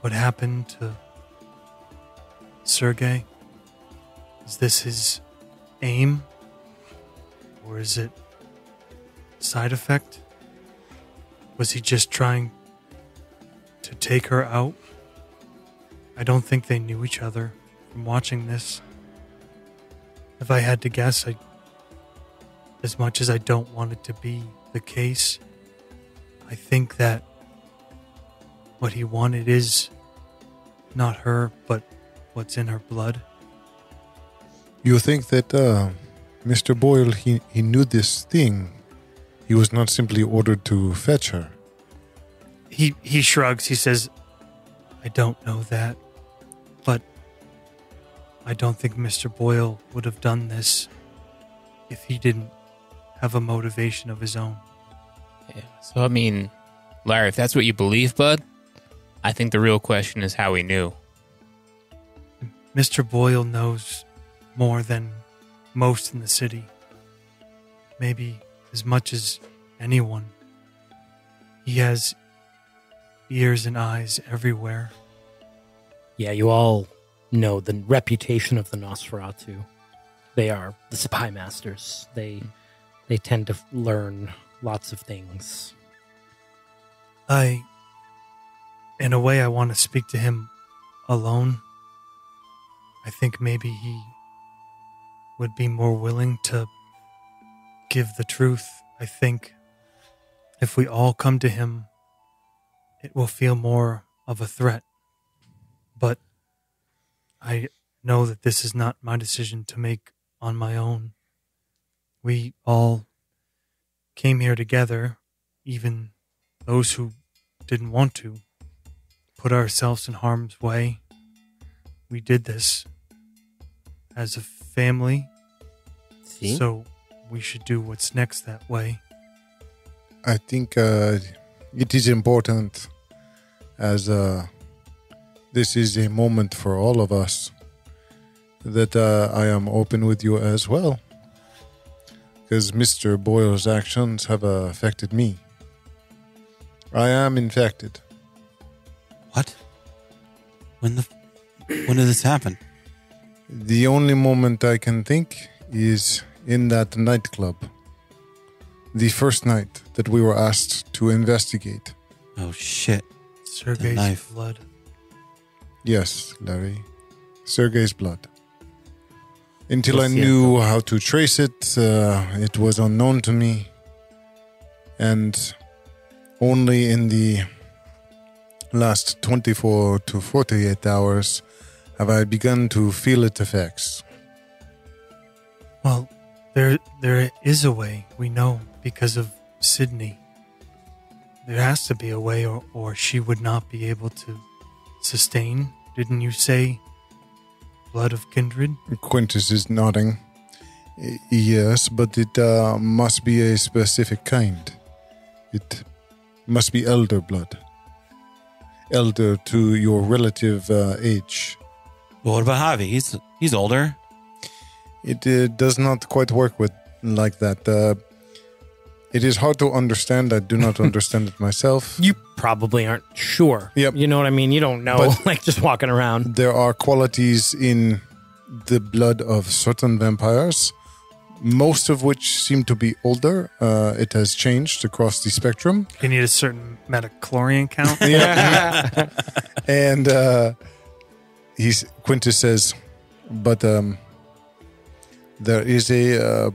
what happened to Sergei? Is this his aim? Or is it side effect? Was he just trying to take her out? I don't think they knew each other from watching this. If I had to guess, I, as much as I don't want it to be the case, I think that what he wanted is not her, but what's in her blood. You think that uh, Mr. Boyle he, he knew this thing? He was not simply ordered to fetch her. He he shrugs. He says, "I don't know that, but I don't think Mr. Boyle would have done this if he didn't have a motivation of his own." Yeah. So I mean, Larry, if that's what you believe, bud, I think the real question is how he knew. Mr. Boyle knows more than most in the city. Maybe as much as anyone. He has ears and eyes everywhere. Yeah, you all know the reputation of the Nosferatu. They are the spy masters. They they tend to learn lots of things. I in a way, I want to speak to him alone. I think maybe he would be more willing to give the truth. I think if we all come to him, it will feel more of a threat. But I know that this is not my decision to make on my own. We all came here together, even those who didn't want to, put ourselves in harm's way. We did this as a family, See? so we should do what's next that way. I think uh, it is important as uh, this is a moment for all of us that uh, I am open with you as well. Because Mr. Boyle's actions have uh, affected me. I am infected. What? When the when did this happen? The only moment I can think is in that nightclub. The first night that we were asked to investigate. Oh shit! Sergei's knife. blood. Yes, Larry. Sergei's blood. Until Lo I siento. knew how to trace it, uh, it was unknown to me. And only in the last 24 to 48 hours have I begun to feel its effects. Well, there there is a way we know because of Sydney. There has to be a way, or or she would not be able to sustain. Didn't you say blood of kindred? Quintus is nodding. Yes, but it uh, must be a specific kind. It must be elder blood. Elder to your relative uh, age. Well, what about Javi? He's he's older. It uh, does not quite work with like that. Uh, it is hard to understand. I do not understand it myself. You probably aren't sure. Yep. You know what I mean? You don't know, But- like just walking around. There are qualities in the blood of certain vampires, most of which seem to be older. Uh, it has changed across the spectrum. You need a certain midi-chlorian count. Yeah. and uh, he's Quintus says, but um, there is a uh,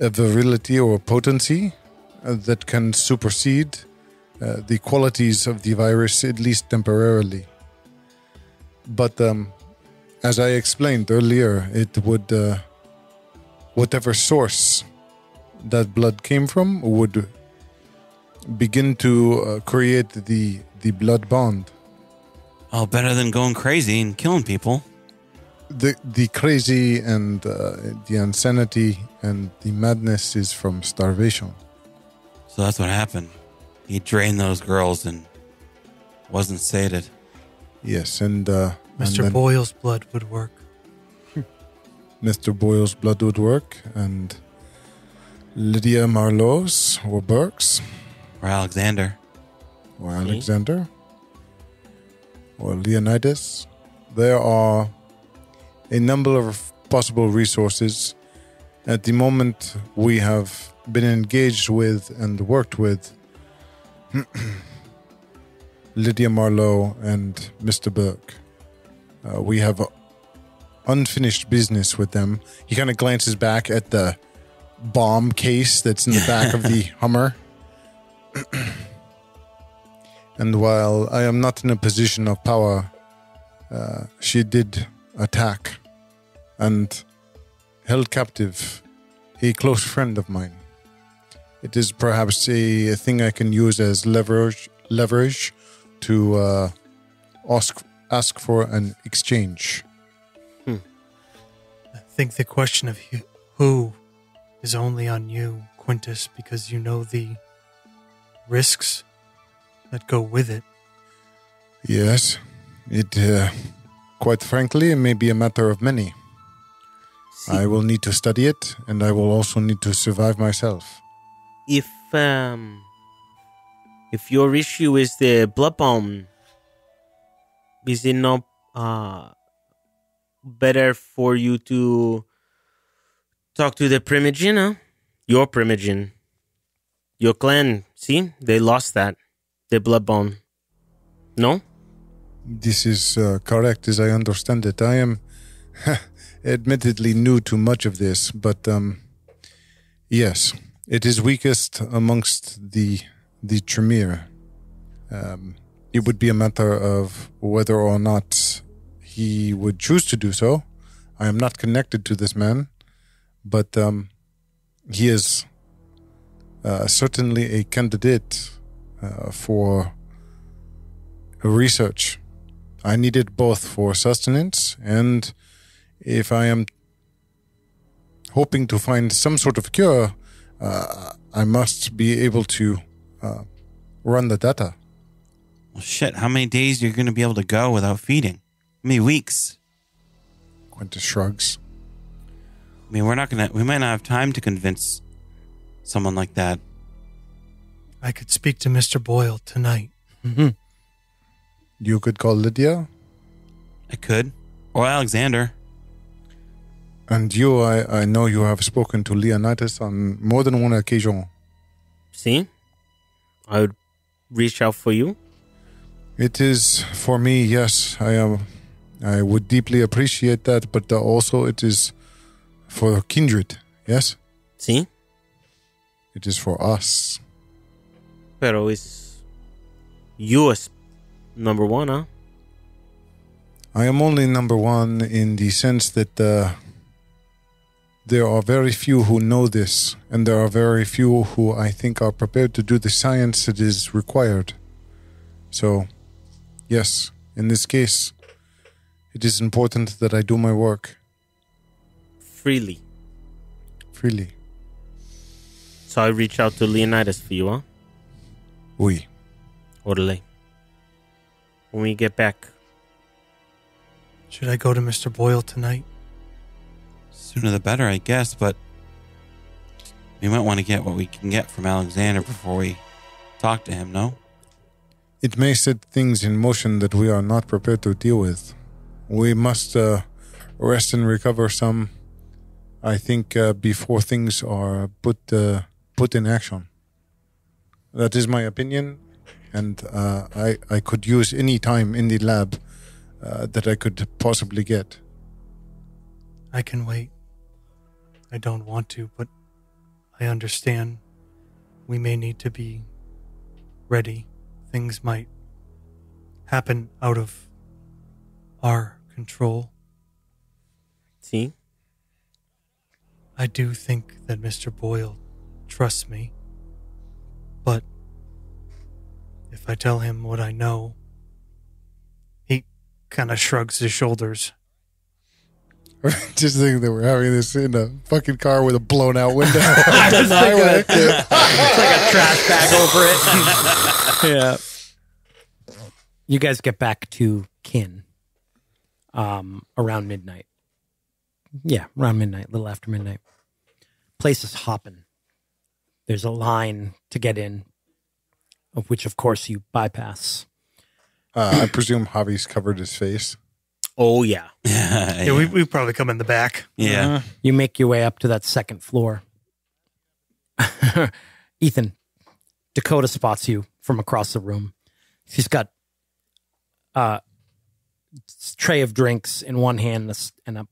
a virility or a potency uh, that can supersede uh, the qualities of the virus, at least temporarily. But um, as I explained earlier, it would uh, whatever source that blood came from would begin to uh, create the the blood bond. Oh, better than going crazy and killing people. The the crazy and uh, the insanity and the madness is from starvation. So that's what happened. He drained those girls and wasn't sated. Yes, and uh, Mr. then Boyle's blood would work. Mr. Boyle's blood would work, and Lydia Marlowe's or Burke's Or Alexander. or Alexander or Leonidas. There are a number of possible resources. At the moment, we have been engaged with and worked with Lydia Marlowe and Mr. Burke. Uh, we have unfinished business with them. He kind of glances back at the bomb case that's in the back of the Hummer. And while I am not in a position of power, uh, she did attack and held captive a close friend of mine. It is perhaps a, thing I can use as leverage, leverage to uh, ask ask for an exchange. I think the question of who- who is only on you, Quintus, because you know the risks that go with it. Yes, it uh, quite frankly it may be a matter of many. See, I will need to study it, and I will also need to survive myself. if um if your issue is the blood bond, is it not uh better for you to talk to the primogen, huh? Your primogen. Your clan. See? They lost that. The blood bond. No? This is uh, correct as I understand it. I am admittedly new to much of this, but um, yes, it is weakest amongst the the Tremere. Um, it would be a matter of whether or not he would choose to do so. I am not connected to this man, but um, he is uh, certainly a candidate uh, for research. I need it both for sustenance and if I am hoping to find some sort of cure, uh, I must be able to uh, run the data. Well, shit, how many days are you're going to be able to go without feeding? How many weeks? Quintus shrugs. I mean, we're not going to, we might not have time to convince someone like that. I could speak to Mr. Boyle tonight. You could call Lydia, I could. Or Alexander. and you, I, I know you have spoken to Leonidas on more than one occasion. See? I would reach out for you. It is for me, yes. I am. I would deeply appreciate that, but also it is for kindred. Yes, See? it is for us. Pero is you as number one, huh? I am only number one in the sense that uh, there are very few who know this, and there are very few who I think are prepared to do the science that is required. So, yes, in this case, it is important that I do my work Freely. freely. So I reach out to Leonidas for you, huh? Oui. Orderly. When we get back. Should I go to Mr. Boyle tonight? Sooner the better, I guess, but we might want to get what we can get from Alexander before we talk to him, no? It may set things in motion that we are not prepared to deal with. We must uh, rest and recover some. I think uh, before things are put uh, put in action. That is my opinion, and uh, I I could use any time in the lab uh, that I could possibly get. I can wait. I don't want to, but I understand we may need to be ready. Things might happen out of our control. See? I do think that Mr. Boyle trusts me. But if I tell him what I know, he kind of shrugs his shoulders. Just think that we're having this in a fucking car with a blown out window. I was thinking. It's like a trash bag over it. yeah. You guys get back to Kin um, around midnight. Yeah, around midnight, a little after midnight. Place is hopping. There's a line to get in, of which, of course, you bypass. uh, I presume Javi's covered his face. Oh, yeah. yeah. Yeah, we we probably come in the back. yeah. You make your way up to that second floor. Ethan, Dakota spots you from across the room. She's got a tray of drinks in one hand and a s- and a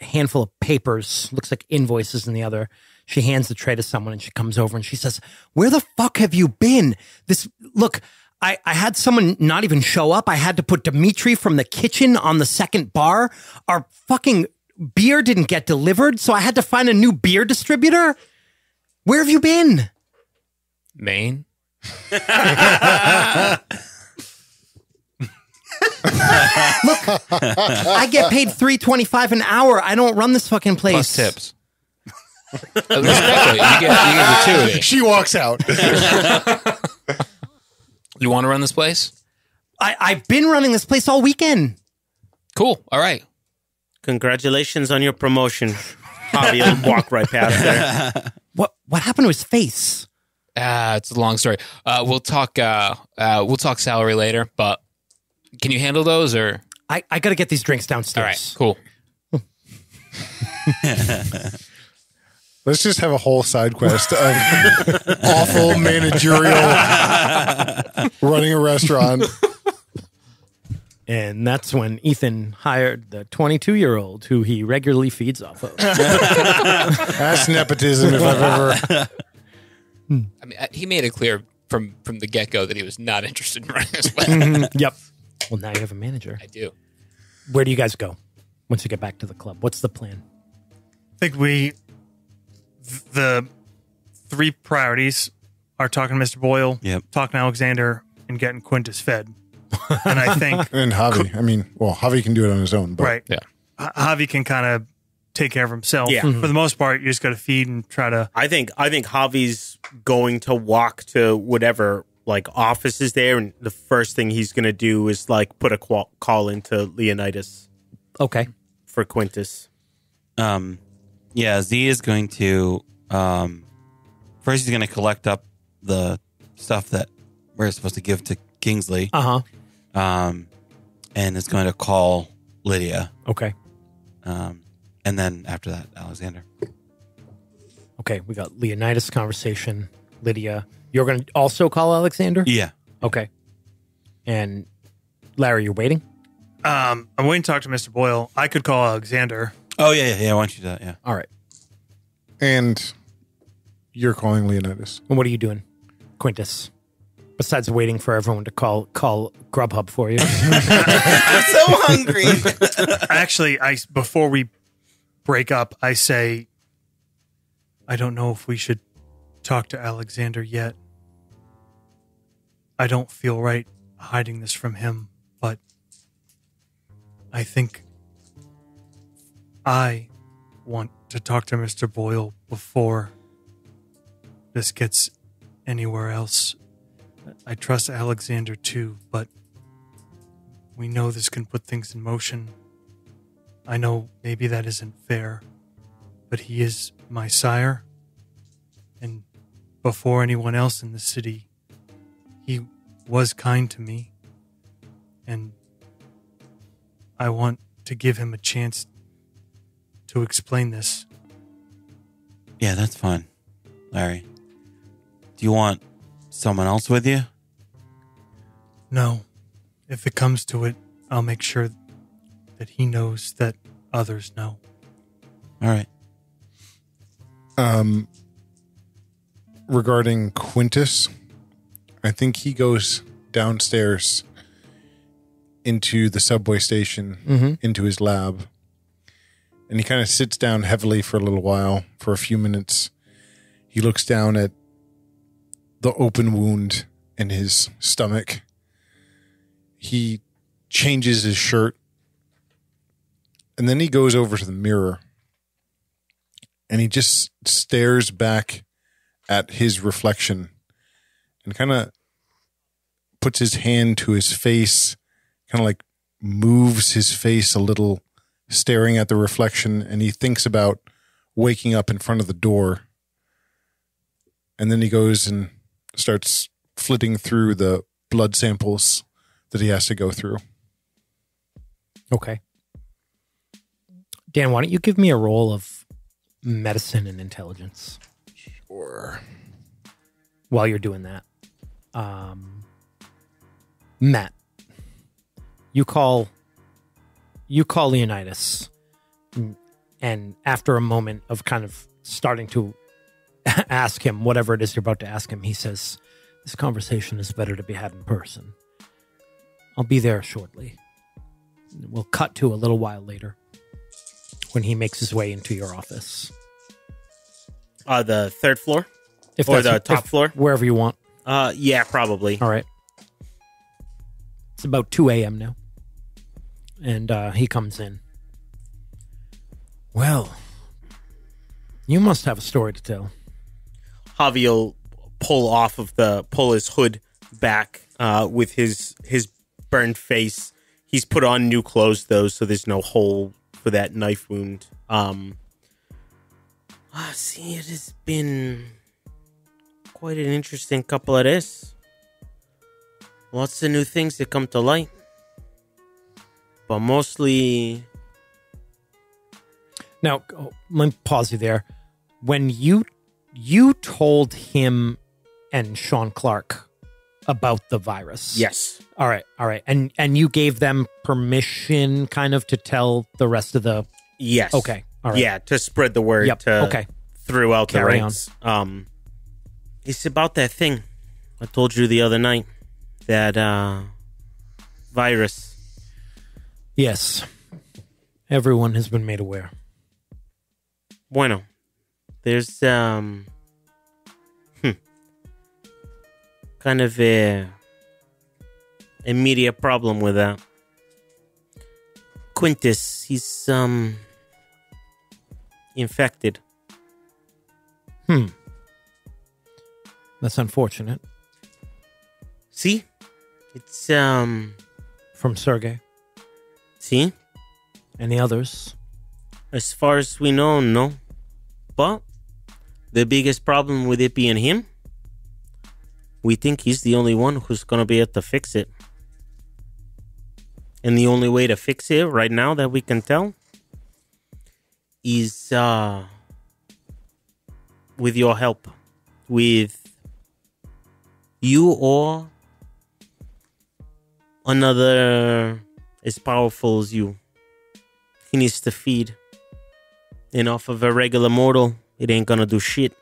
handful of papers, looks like invoices in the other. She hands the tray to someone and she comes over and she says, Where the fuck have you been? This, look, I, I had someone not even show up. I had to put Dimitri from the kitchen on the second bar. Our fucking beer didn't get delivered, so I had to find a new beer distributor. Where have you been? Maine. Look, I get paid three twenty five an hour. I don't run this fucking place. Plus tips. Uh, respectfully, you get, you get gratuity. She walks out. You want to run this place? I, I've been running this place all weekend. Cool. All right. Congratulations on your promotion. Javi will walk right past there. What what happened to his face? Ah, it's a long story. Uh, we'll talk. Uh, uh, we'll talk salary later. But can you handle those? Or I, I gotta get these drinks downstairs. right, cool. Let's just have a whole side quest of awful managerial running a restaurant. And that's when Ethan hired the 22 year old who he regularly feeds off of. That's nepotism if I've ever. I mean, he made it clear from from the get go that he was not interested in running this way. Mm-hmm. yep. Well, now you have a manager. I do. Where do you guys go once you get back to the club? What's the plan? I think we th- the three priorities are talking to Mr. Boyle, Yep. talking to Alexander, and getting Quintus fed. And I think And Javi. I mean, well, Javi can do it on his own, but right, Yeah. Javi can kind of take care of himself. Yeah. For the most part, you just got to feed and try to. I think I think Javi's going to walk to whatever like office is there, and the first thing he's going to do is like put a qual- call into Leonidas Okay. for Quintus. Um, yeah, Zee is going to um, first he's going to collect up the stuff that we're supposed to give to Kingsley, Uh huh. um, and is going to call Lydia, Okay. um, and then after that, Alexander. Okay. We got Leonidas conversation. Lydia. You're going to also call Alexander? Yeah, Okay. And Larry, you're waiting? Um, I'm waiting to talk to Mr. Boyle. I could call Alexander. Oh yeah, yeah, yeah. I want you to. do that, Yeah. All right. and you're calling Leonidas. And what are you doing, Quintus? Besides waiting for everyone to call call Grubhub for you. I'm so hungry. Actually, I before we break up, I say, I don't know if we should talk to Alexander yet. I don't feel right hiding this from him, but I think I want to talk to Mr. Boyle before this gets anywhere else. I trust Alexander too, but we know this can put things in motion. I know maybe that isn't fair, but he is my sire. And before anyone else in the city, he was kind to me. And I want to give him a chance to explain this. yeah, that's fine, Larry. Do you want someone else with you? No, if it comes to it, I'll make sure that he knows that others know. All right. Um, regarding Quintus, I think he goes downstairs into the subway station, Mhm. into his lab, and he kind of sits down heavily for a little while, for a few minutes. He looks down at the open wound in his stomach. He changes his shirt, and then he goes over to the mirror and he just stares back at his reflection and kind of puts his hand to his face, kind of like moves his face a little, staring at the reflection. And he thinks about waking up in front of the door. And then he goes and starts flitting through the blood samples that he has to go through. okay. Dan, why don't you give me a roll of medicine and intelligence Sure. while you're doing that? Um, Matt, you call you call Leonidas, and- and after a moment of kind of starting to ask him whatever it is you're about to ask him, he says, "This conversation is better to be had in person. I'll be there shortly." We'll cut to a little while later when he makes his way into your office. Uh, the third floor, If or the top floor. wherever you want. Uh, yeah, probably. All right. It's about 2 a.m. now. And uh, he comes in. Well, you must have a story to tell. Javi will pull off of the pull his hood back uh, with his his burned face. He's put on new clothes though, so there's no hole for that knife wound. Um, ah, see, it has been quite an interesting couple of days. Lots of new things that come to light, but mostly Now, oh, let me pause you there. When you you told him and Sean Clark about the virus. Yes. All right. All right. And and you gave them permission kind of to tell the rest of the Yes. Okay. All right. Yeah, to spread the word Yep. to Okay. throughout the Carry ranks. Um it's about that thing I told you the other night. That uh virus. Yes. Everyone has been made aware. Bueno. There's um hmm, kind of a immediate problem with that. Quintus, he's um infected. Hmm. That's unfortunate. See? It's um From Sergey. See? Any others? As far as we know, no. But the biggest problem with it being him, we think he's the only one who's gonna be able to fix it. And the only way to fix it right now that we can tell is uh with your help. With you or another as powerful as you. He needs to feed. And off of a regular mortal, it ain't gonna do shit.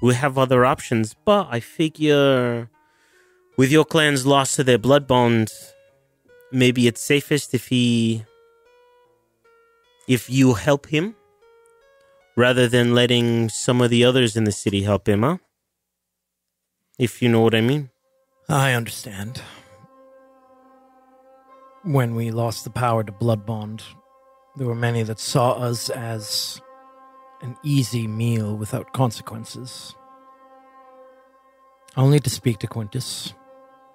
We have other options, but I figure with your clan's loss to their blood bond, maybe it's safest if he if you help him rather than letting some of the others in the city help him, huh? If you know what I mean. I understand. When we lost the power to Blood Bond, there were many that saw us as an easy meal without consequences. I'll need to speak to Quintus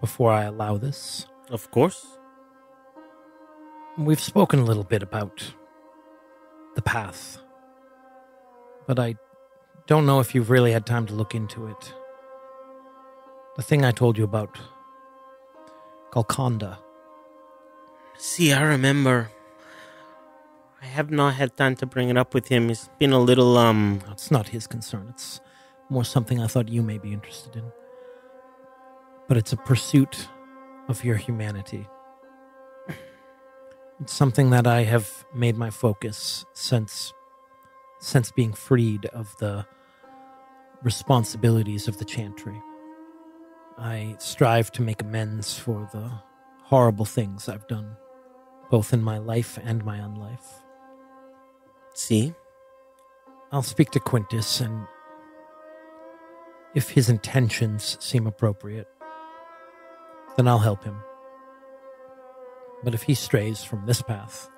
before I allow this. Of course. We've spoken a little bit about the path, but I don't know if you've really had time to look into it. The thing I told you about, Golconda. See, I remember. I have not had time to bring it up with him. It's been a little, um. It's not his concern. It's more something I thought you may be interested in. But it's a pursuit of your humanity. It's something that I have made my focus since since being freed of the responsibilities of the chantry. I strive to make amends for the horrible things I've done, both in my life and my unlife. See? I'll speak to Quintus and if his intentions seem appropriate, then I'll help him. But if he strays from this path,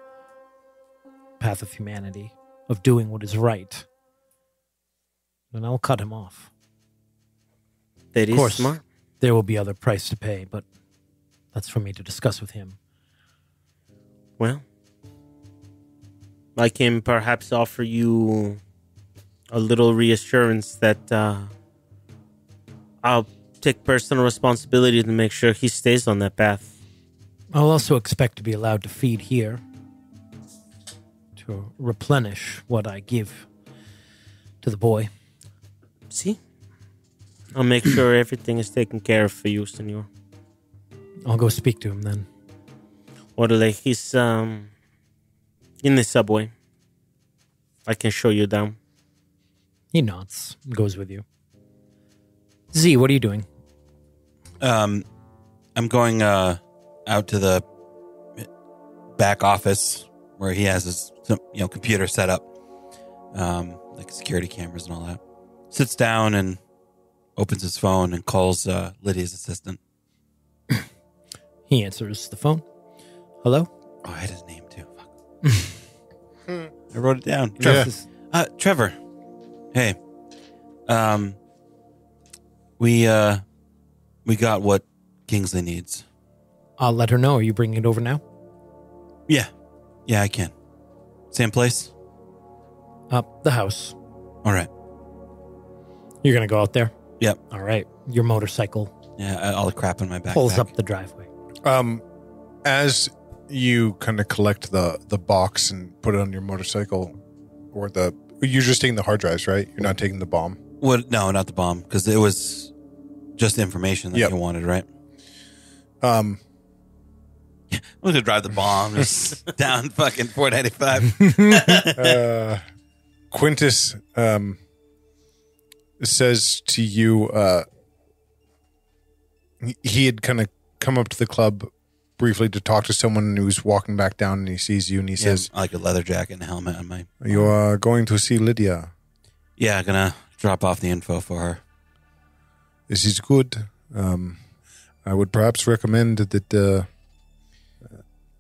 path of humanity, of doing what is right, then I'll cut him off. That Of is course, smart. there will be other price to pay, but that's for me to discuss with him. Well, I can perhaps offer you a little reassurance that uh, I'll take personal responsibility to make sure he stays on that path. I'll also expect to be allowed to feed here to replenish what I give to the boy. See? I'll make sure everything is taken care of for you, senor. I'll go speak to him then. Orale, he's um in the subway. I can show you down. He nods goes with you. Zee, what are you doing? Um, I'm going uh out to the back office where he has his you know computer set up, um, like security cameras and all that. Sits down and opens his phone and calls uh, Lydia's assistant. He answers the phone. Hello? Oh, I had his name too. Fuck. I wrote it down. Yeah. Uh, Trevor. Hey. Um we uh we got what Kingsley needs. I'll let her know. Are you bringing it over now? Yeah. Yeah, I can. Same place? Up the house. All right. You're going to go out there? Yep. All right. Your motorcycle Yeah, all the crap in my back. pulls up the driveway. Um, as you kind of collect the the box and put it on your motorcycle, or the you're just taking the hard drives, right? You're not taking the bomb. What? No, not the bomb, because it was just information that Yep. you wanted, right? Um, I'm gonna drive the bomb just down fucking 495. uh, Quintus um, says to you, uh, he- he had kind of come up to the club briefly to talk to someone who's walking back down, and he sees you, and he Yeah, says, like a leather jacket and a helmet on my. "You are going to see Lydia. Yeah, I'm gonna drop off the info for her. This is good. Um, I would perhaps recommend that uh,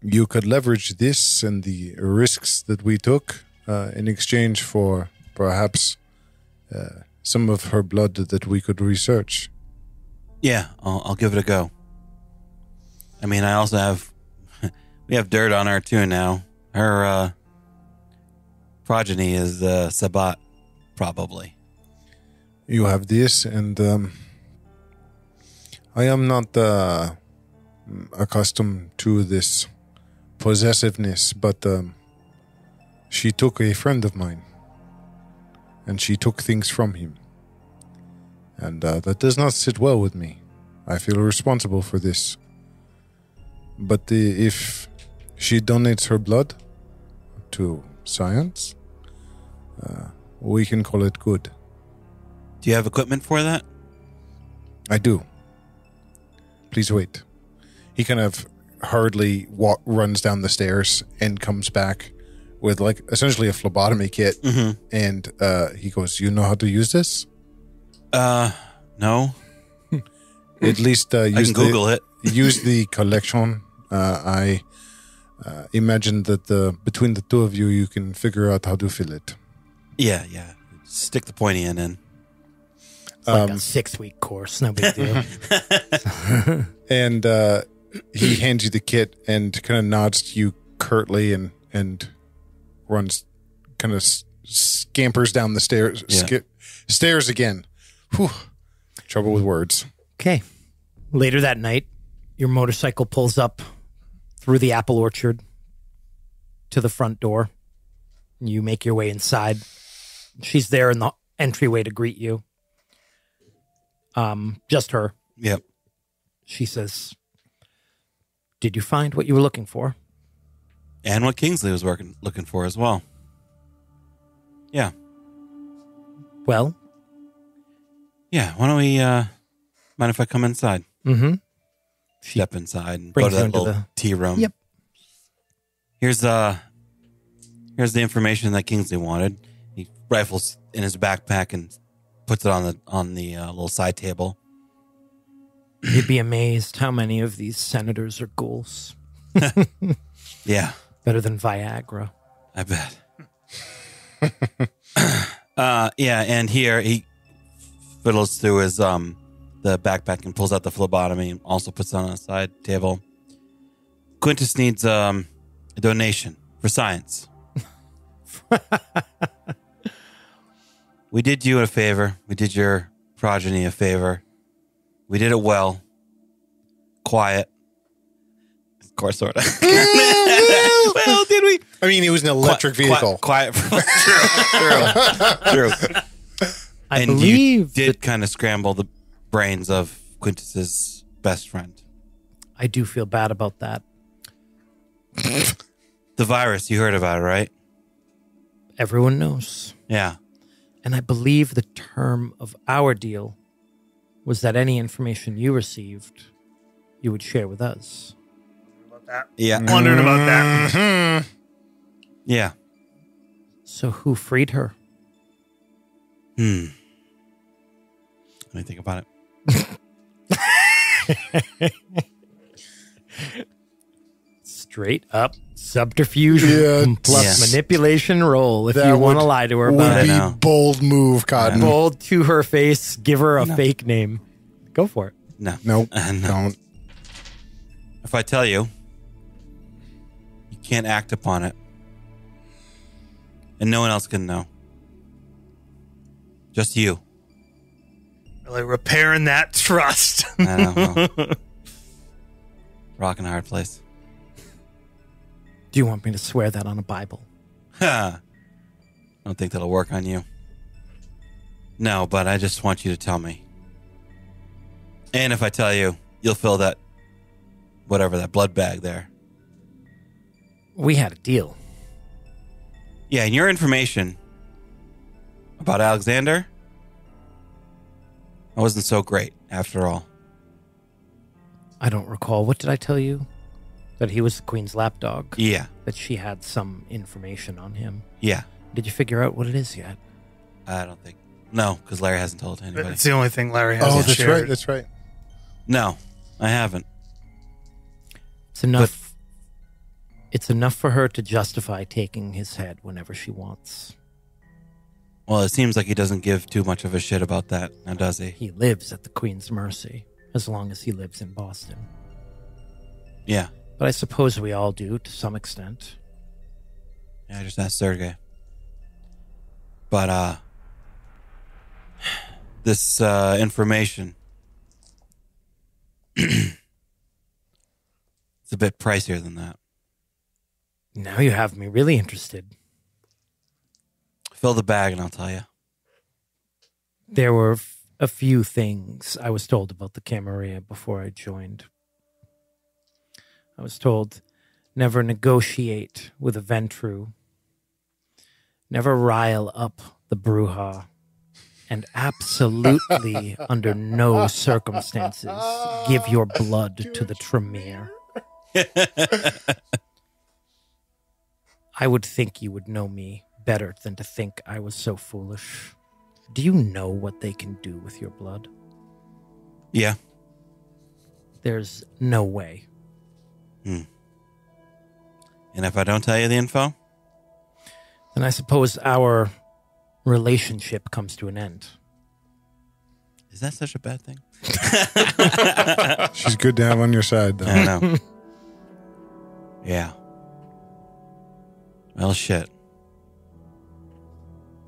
you could leverage this and the risks that we took uh, in exchange for perhaps uh, some of her blood that we could research. Yeah, I'll, I'll give it a go. I mean, I also have we have dirt on her too now. Her uh, progeny is uh, Sabbat, probably. You have this, and um, I am not uh, accustomed to this possessiveness, but um, she took a friend of mine, and she took things from him. And uh, that does not sit well with me. I feel responsible for this. But the, if she donates her blood to science, uh, we can call it good. Do you have equipment for that? I do. Please wait. He kind of hurriedly walk, runs down the stairs and comes back with like essentially a phlebotomy kit. Mhm. And uh, he goes, "You know how to use this? Uh, no. At least uh, I use can Google it. use the collection. Uh, I uh, imagine that the between the two of you, you can figure out how to fill it. Yeah, yeah. Stick the pointy end in. It's like Um, a six week course, no big deal. and uh, he hands you the kit and kind of nods to you curtly and and runs kind of scampers down the stairs Yeah. ski- stairs again Whew. trouble with words Okay. Later that night, your motorcycle pulls up through the apple orchard to the front door. You make your way inside. She's there in the entryway to greet you. Um, just her. Yep. She says, "Did you find what you were looking for?" And what Kingsley was working looking for as well. Yeah. Well, Yeah. Why don't we uh mind if I come inside? mm-hmm. Step inside and go to that little the- tea room. Yep. Here's uh here's the information that Kingsley wanted. He rifles in his backpack and puts it on the on the uh, little side table. You'd be amazed how many of these senators are ghouls. Yeah, Better than Viagra. I bet. uh yeah, and here he fiddles through his um the backpack and pulls out the phlebotomy and also puts it on a side table. Quintus needs um a donation for science. we did you a favor. We did your progeny a favor. We did it well. Quiet. Of course, sort of. well, did we? i mean it was an electric Qui- vehicle Quiet. quiet true. True. True. I and you believe did that kind of scramble the brains of Quintus's best friend. I do feel bad about that. The virus, you heard about it, right? Everyone knows. Yeah. And I believe the term of our deal was that any information you received, you would share with us. About that. Yeah. Wondering about that. Yeah. So who freed her? Hmm. Let me think about it. Straight up subterfuge Yeah, plus Yes. manipulation roll if That you want to would- lie to her would about I it. be bold move cotton Bold to her face, give her a fake name. Go for it. No. nope Uh, no. don't If I tell you, you can't act upon it. And no one else can know. Just you. Really repairing that trust. I know. Well, rock and a hard place. Do you want me to swear that on a Bible? I don't think that'll work on you. No, but I just want you to tell me. And if I tell you, you'll fill that, whatever, that blood bag there. We had a deal. Yeah, and your information about Alexander, I wasn't so great after all. I don't recall. What did I tell you? That he was the queen's lapdog. Yeah, That she had some information on him. yeah. Did you figure out what it is yet? I don't think. No, because Larry hasn't told anybody. It's the only thing Larry has. Oh, that's shared. right. That's right. No, I haven't. It's enough. it's enough for her to justify taking his head whenever she wants. Well, it seems like he doesn't give too much of a shit about that, now does he? He lives at the Queen's mercy as long as he lives in Boston. Yeah. But I suppose we all do to some extent. Yeah, I just asked Sergey. But uh this uh information it's a bit pricier than that. Now you have me really interested. Fill the bag and I'll tell you. There were f- a few things I was told about the Camarilla before I joined. I was told never negotiate with a Ventrue, never rile up the Brujah, and absolutely under no circumstances give your blood to the Tremere. I would think you would know me better than to think I was so foolish. Do you know what they can do with your blood? Yeah. There's no way. Hmm. And if I don't tell you the info, Then I suppose our relationship comes to an end. is that such a bad thing? She's good to have on your side, though. I know. yeah. Well, shit.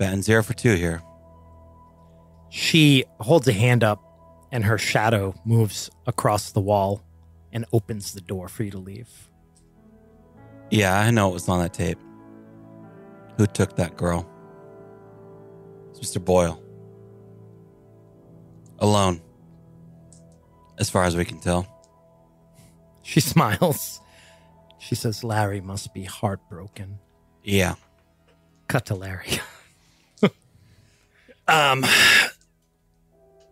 Batting zero for two here. She holds a hand up, and her shadow moves across the wall and opens the door for you to leave. Yeah, I know it was on that tape. Who took that girl? It's Mr. Boyle. Alone. As far as we can tell. She smiles. She says, Larry must be heartbroken. Yeah. Cut to Larry. Um.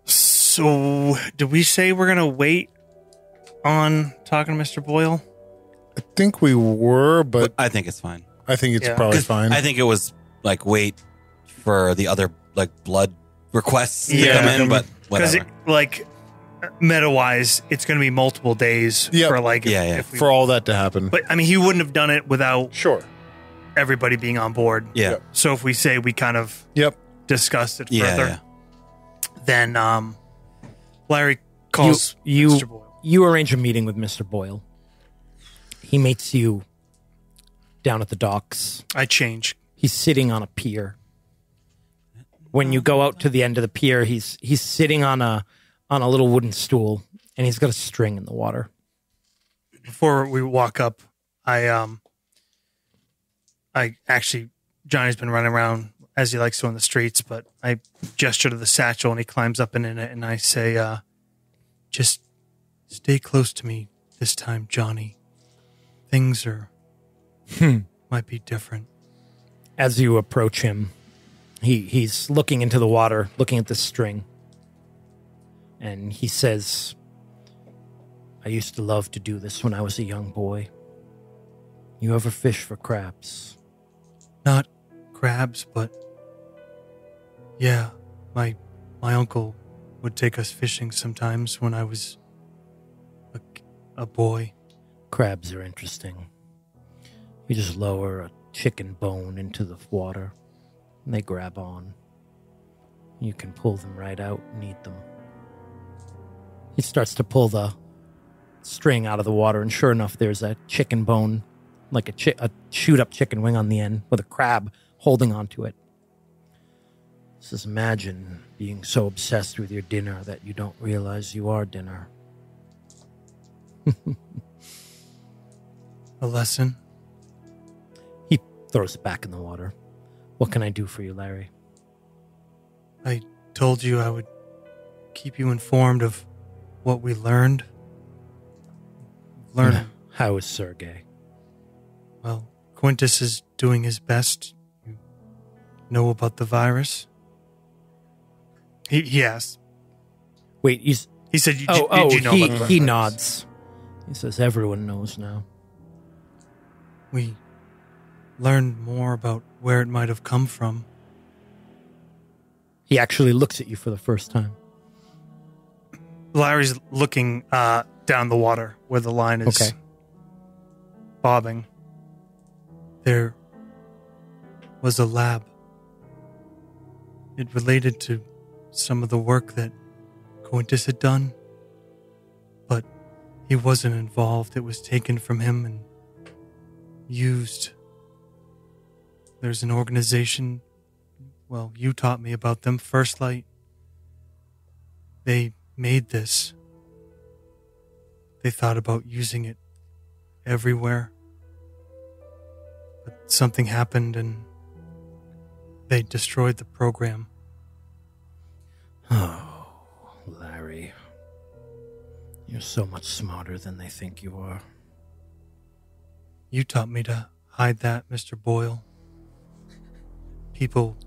So, did we say we're gonna wait on talking to Mr. Boyle? I think we were, But but I think it's fine. I think it's Yeah. probably 'Cause fine. I think it was like wait for the other like blood requests to Yeah. come in, but Because, whatever. like, meta wise, it's gonna be multiple days Yep. for like, if- Yeah, yeah. if we- for all that to happen. but I mean, he wouldn't have done it without sure. everybody being on board. yeah. Yep. So if we say we kind of Yep. Discussed it Yeah, further, yeah. then um, Larry calls you, Mr. you, Boyle. you arrange a meeting with Mr. Boyle. He meets you down at the docks. I change. He's sitting on a pier. When you go out to the end of the pier, he's he's sitting on a on a little wooden stool and he's got a string in the water. before we walk up, I um I actually Johnny's been running around as he likes to on the streets, but I gesture to the satchel and he climbs up and in it and I say, uh just stay close to me this time, Johnny. Things are might be different. As you approach him, he he's looking into the water, looking at the string. And he says, I used to love to do this when I was a young boy. You ever fish for crabs? Not crabs, but yeah, my my uncle would take us fishing sometimes when I was a, a boy. Crabs are interesting. You just lower a chicken bone into the water, and they grab on. You can pull them right out and eat them. He starts to pull the string out of the water, and sure enough, there's a chicken bone, like a, chi- a shoot up chicken wing on the end, with a crab holding onto it. Says, imagine being so obsessed with your dinner that you don't realize you are dinner. A lesson. He throws it back in the water. What can I do for you, Larry? I told you I would keep you informed of what we learned. Learn. How is Sergey? well. Quintus is doing his best. You know about the virus? He he asked. Wait, he's He said, you, oh did, oh you know he he nods. He says everyone knows now. We learned more about where it might have come from. He actually looks at you for the first time. Larry's looking uh, down the water where the line is Okay. bobbing. There was a lab. It related to some of the work that Quintus had done, but he wasn't involved. It was taken from him and used. There's an organization. Well, you taught me about them, First Light. They made this. They thought about using it everywhere. But something happened and they destroyed the program. Oh, Larry. You're so much smarter than they think you are. You taught me to hide that, Mr. Boyle. People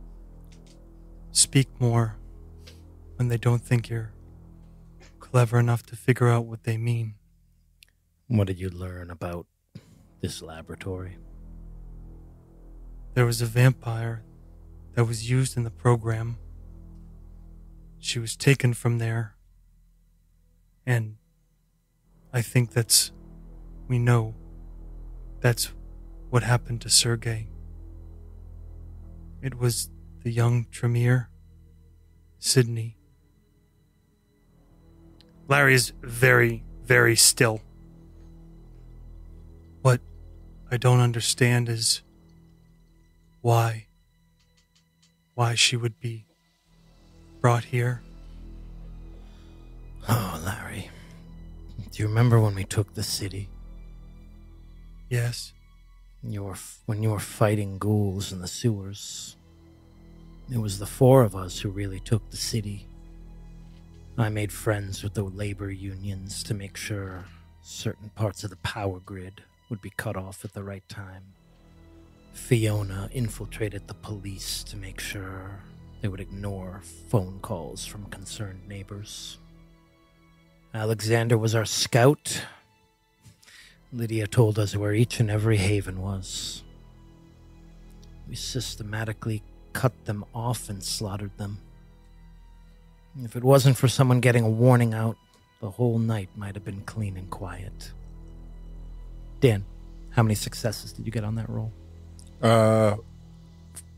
speak more when they don't think you're clever enough to figure out what they mean. What did you learn about this laboratory? There was a vampire that was used in the program. She was taken from there. And I think that's, we know that's what happened to Sergei. It was the young Tremere, Sydney. Larry is very, very still. What I don't understand is why why she would be brought here Oh, Larry. Do you remember when we took the city? yes You were f- when you were fighting ghouls in the sewers. It was the four of us who really took the city. I made friends with the labor unions to make sure certain parts of the power grid would be cut off at the right time. Fiona infiltrated the police to make sure they would ignore phone calls from concerned neighbors. Alexander was our scout. Lydia told us where each and every haven was. We systematically cut them off and slaughtered them. If it wasn't for someone getting a warning out, the whole night might have been clean and quiet. Dan, how many successes did you get on that roll? Uh,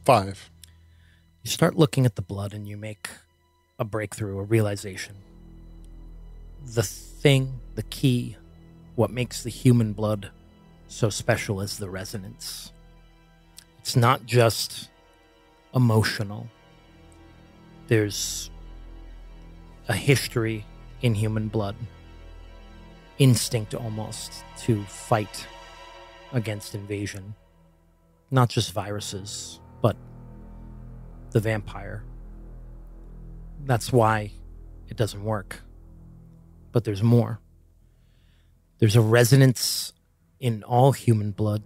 five. You start looking at the blood and you make a breakthrough, a realization. The thing, the key, what makes the human blood so special is the resonance. It's not just emotional, there's a history in human blood, instinct almost to fight against invasion. Not just viruses, but the vampire. That's why it doesn't work. But there's more. There's a resonance in all human blood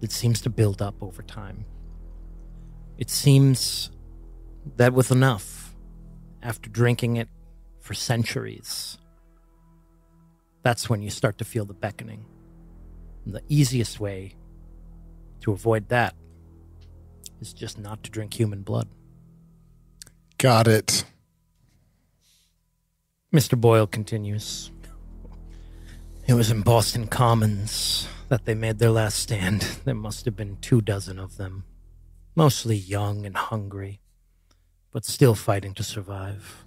that seems to build up over time. It seems that with enough, after drinking it for centuries, that's when you start to feel the beckoning. And the easiest way to avoid that is just not to drink human blood. Got it. Mr. Boyle continues. It was in Boston Commons that they made their last stand. There must have been two dozen of them, mostly young and hungry, but still fighting to survive.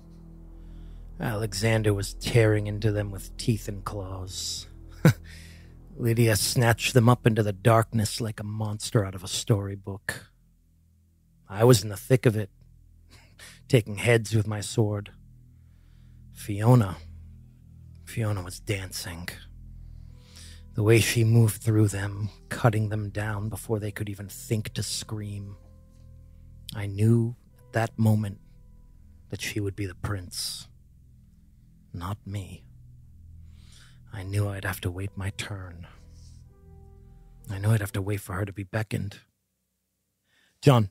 Alexander was tearing into them with teeth and claws. Lydia snatched them up into the darkness like a monster out of a storybook. I was in the thick of it, taking heads with my sword. Fiona. Fiona was dancing. The way she moved through them, cutting them down before they could even think to scream. I knew at that moment that she would be the prince. Not me. I knew I'd have to wait my turn. I knew I'd have to wait for her to be beckoned. John,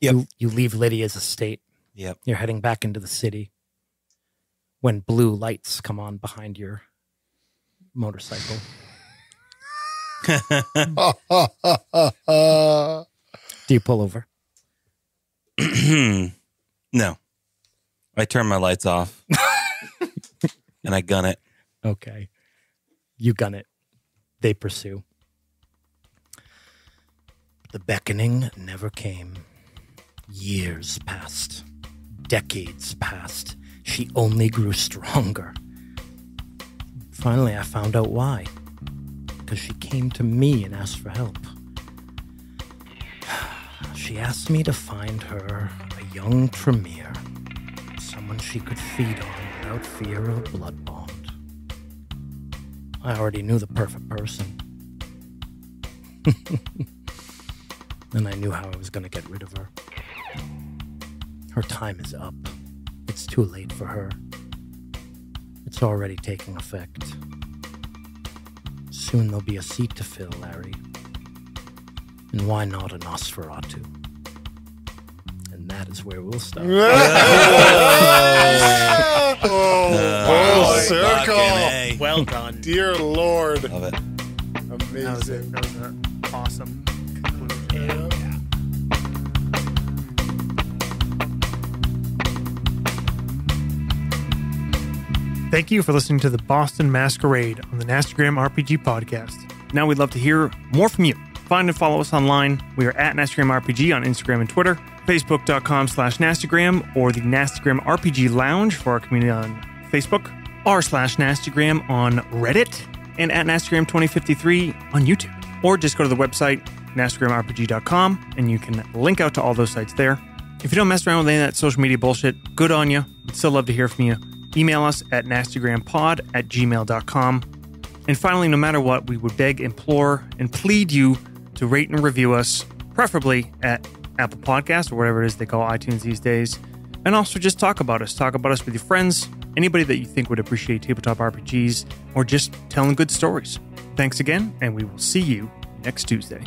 Yep. you, you leave Lydia's estate. Yep. You're heading back into the city when blue lights come on behind your motorcycle. Do you pull over? no. I turn my lights off and I gun it. Okay. You gun it. They pursue. The beckoning never came. Years passed. Decades passed. She only grew stronger. Finally, I found out why. Because she came to me and asked for help. She asked me to find her a young Tremere, someone she could feed on without fear of a blood bond. I already knew the perfect person. and I knew how I was going to get rid of her. Her time is up. It's too late for her. It's already taking effect. Soon there'll be a seat to fill, Larry. And why not a Nosferatu? And that is where we'll start. oh, full circle. Well done. Dear Lord. Love it. That was, it. Amazing. that was an awesome conclusion. Thank you for listening to the Boston Masquerade on the Nastygram RPG podcast. Now we'd love to hear more from you. Find and follow us online. We are at Nastygram RPG on Instagram and Twitter, facebook.com slash Nastygram, or the Nastygram RPG Lounge for our community on Facebook, r slash Nastygram on Reddit, and at Nastygram 2053 on YouTube. Or just go to the website, NastygramRPG.com, and you can link out to all those sites there. If you don't mess around with any of that social media bullshit, good on you. We'd still love to hear from you. Email us at nastygrampod at gmail.com. And finally, no matter what, we would beg, implore, and plead you to rate and review us, preferably at Apple Podcasts or whatever it is they call iTunes these days. And also just talk about us. Talk about us with your friends, anybody that you think would appreciate tabletop RPGs, or just telling good stories. Thanks again, and we will see you next Tuesday.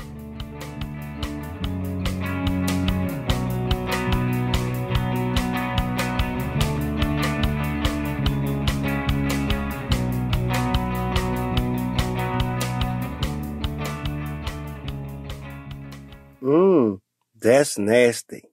That's nasty.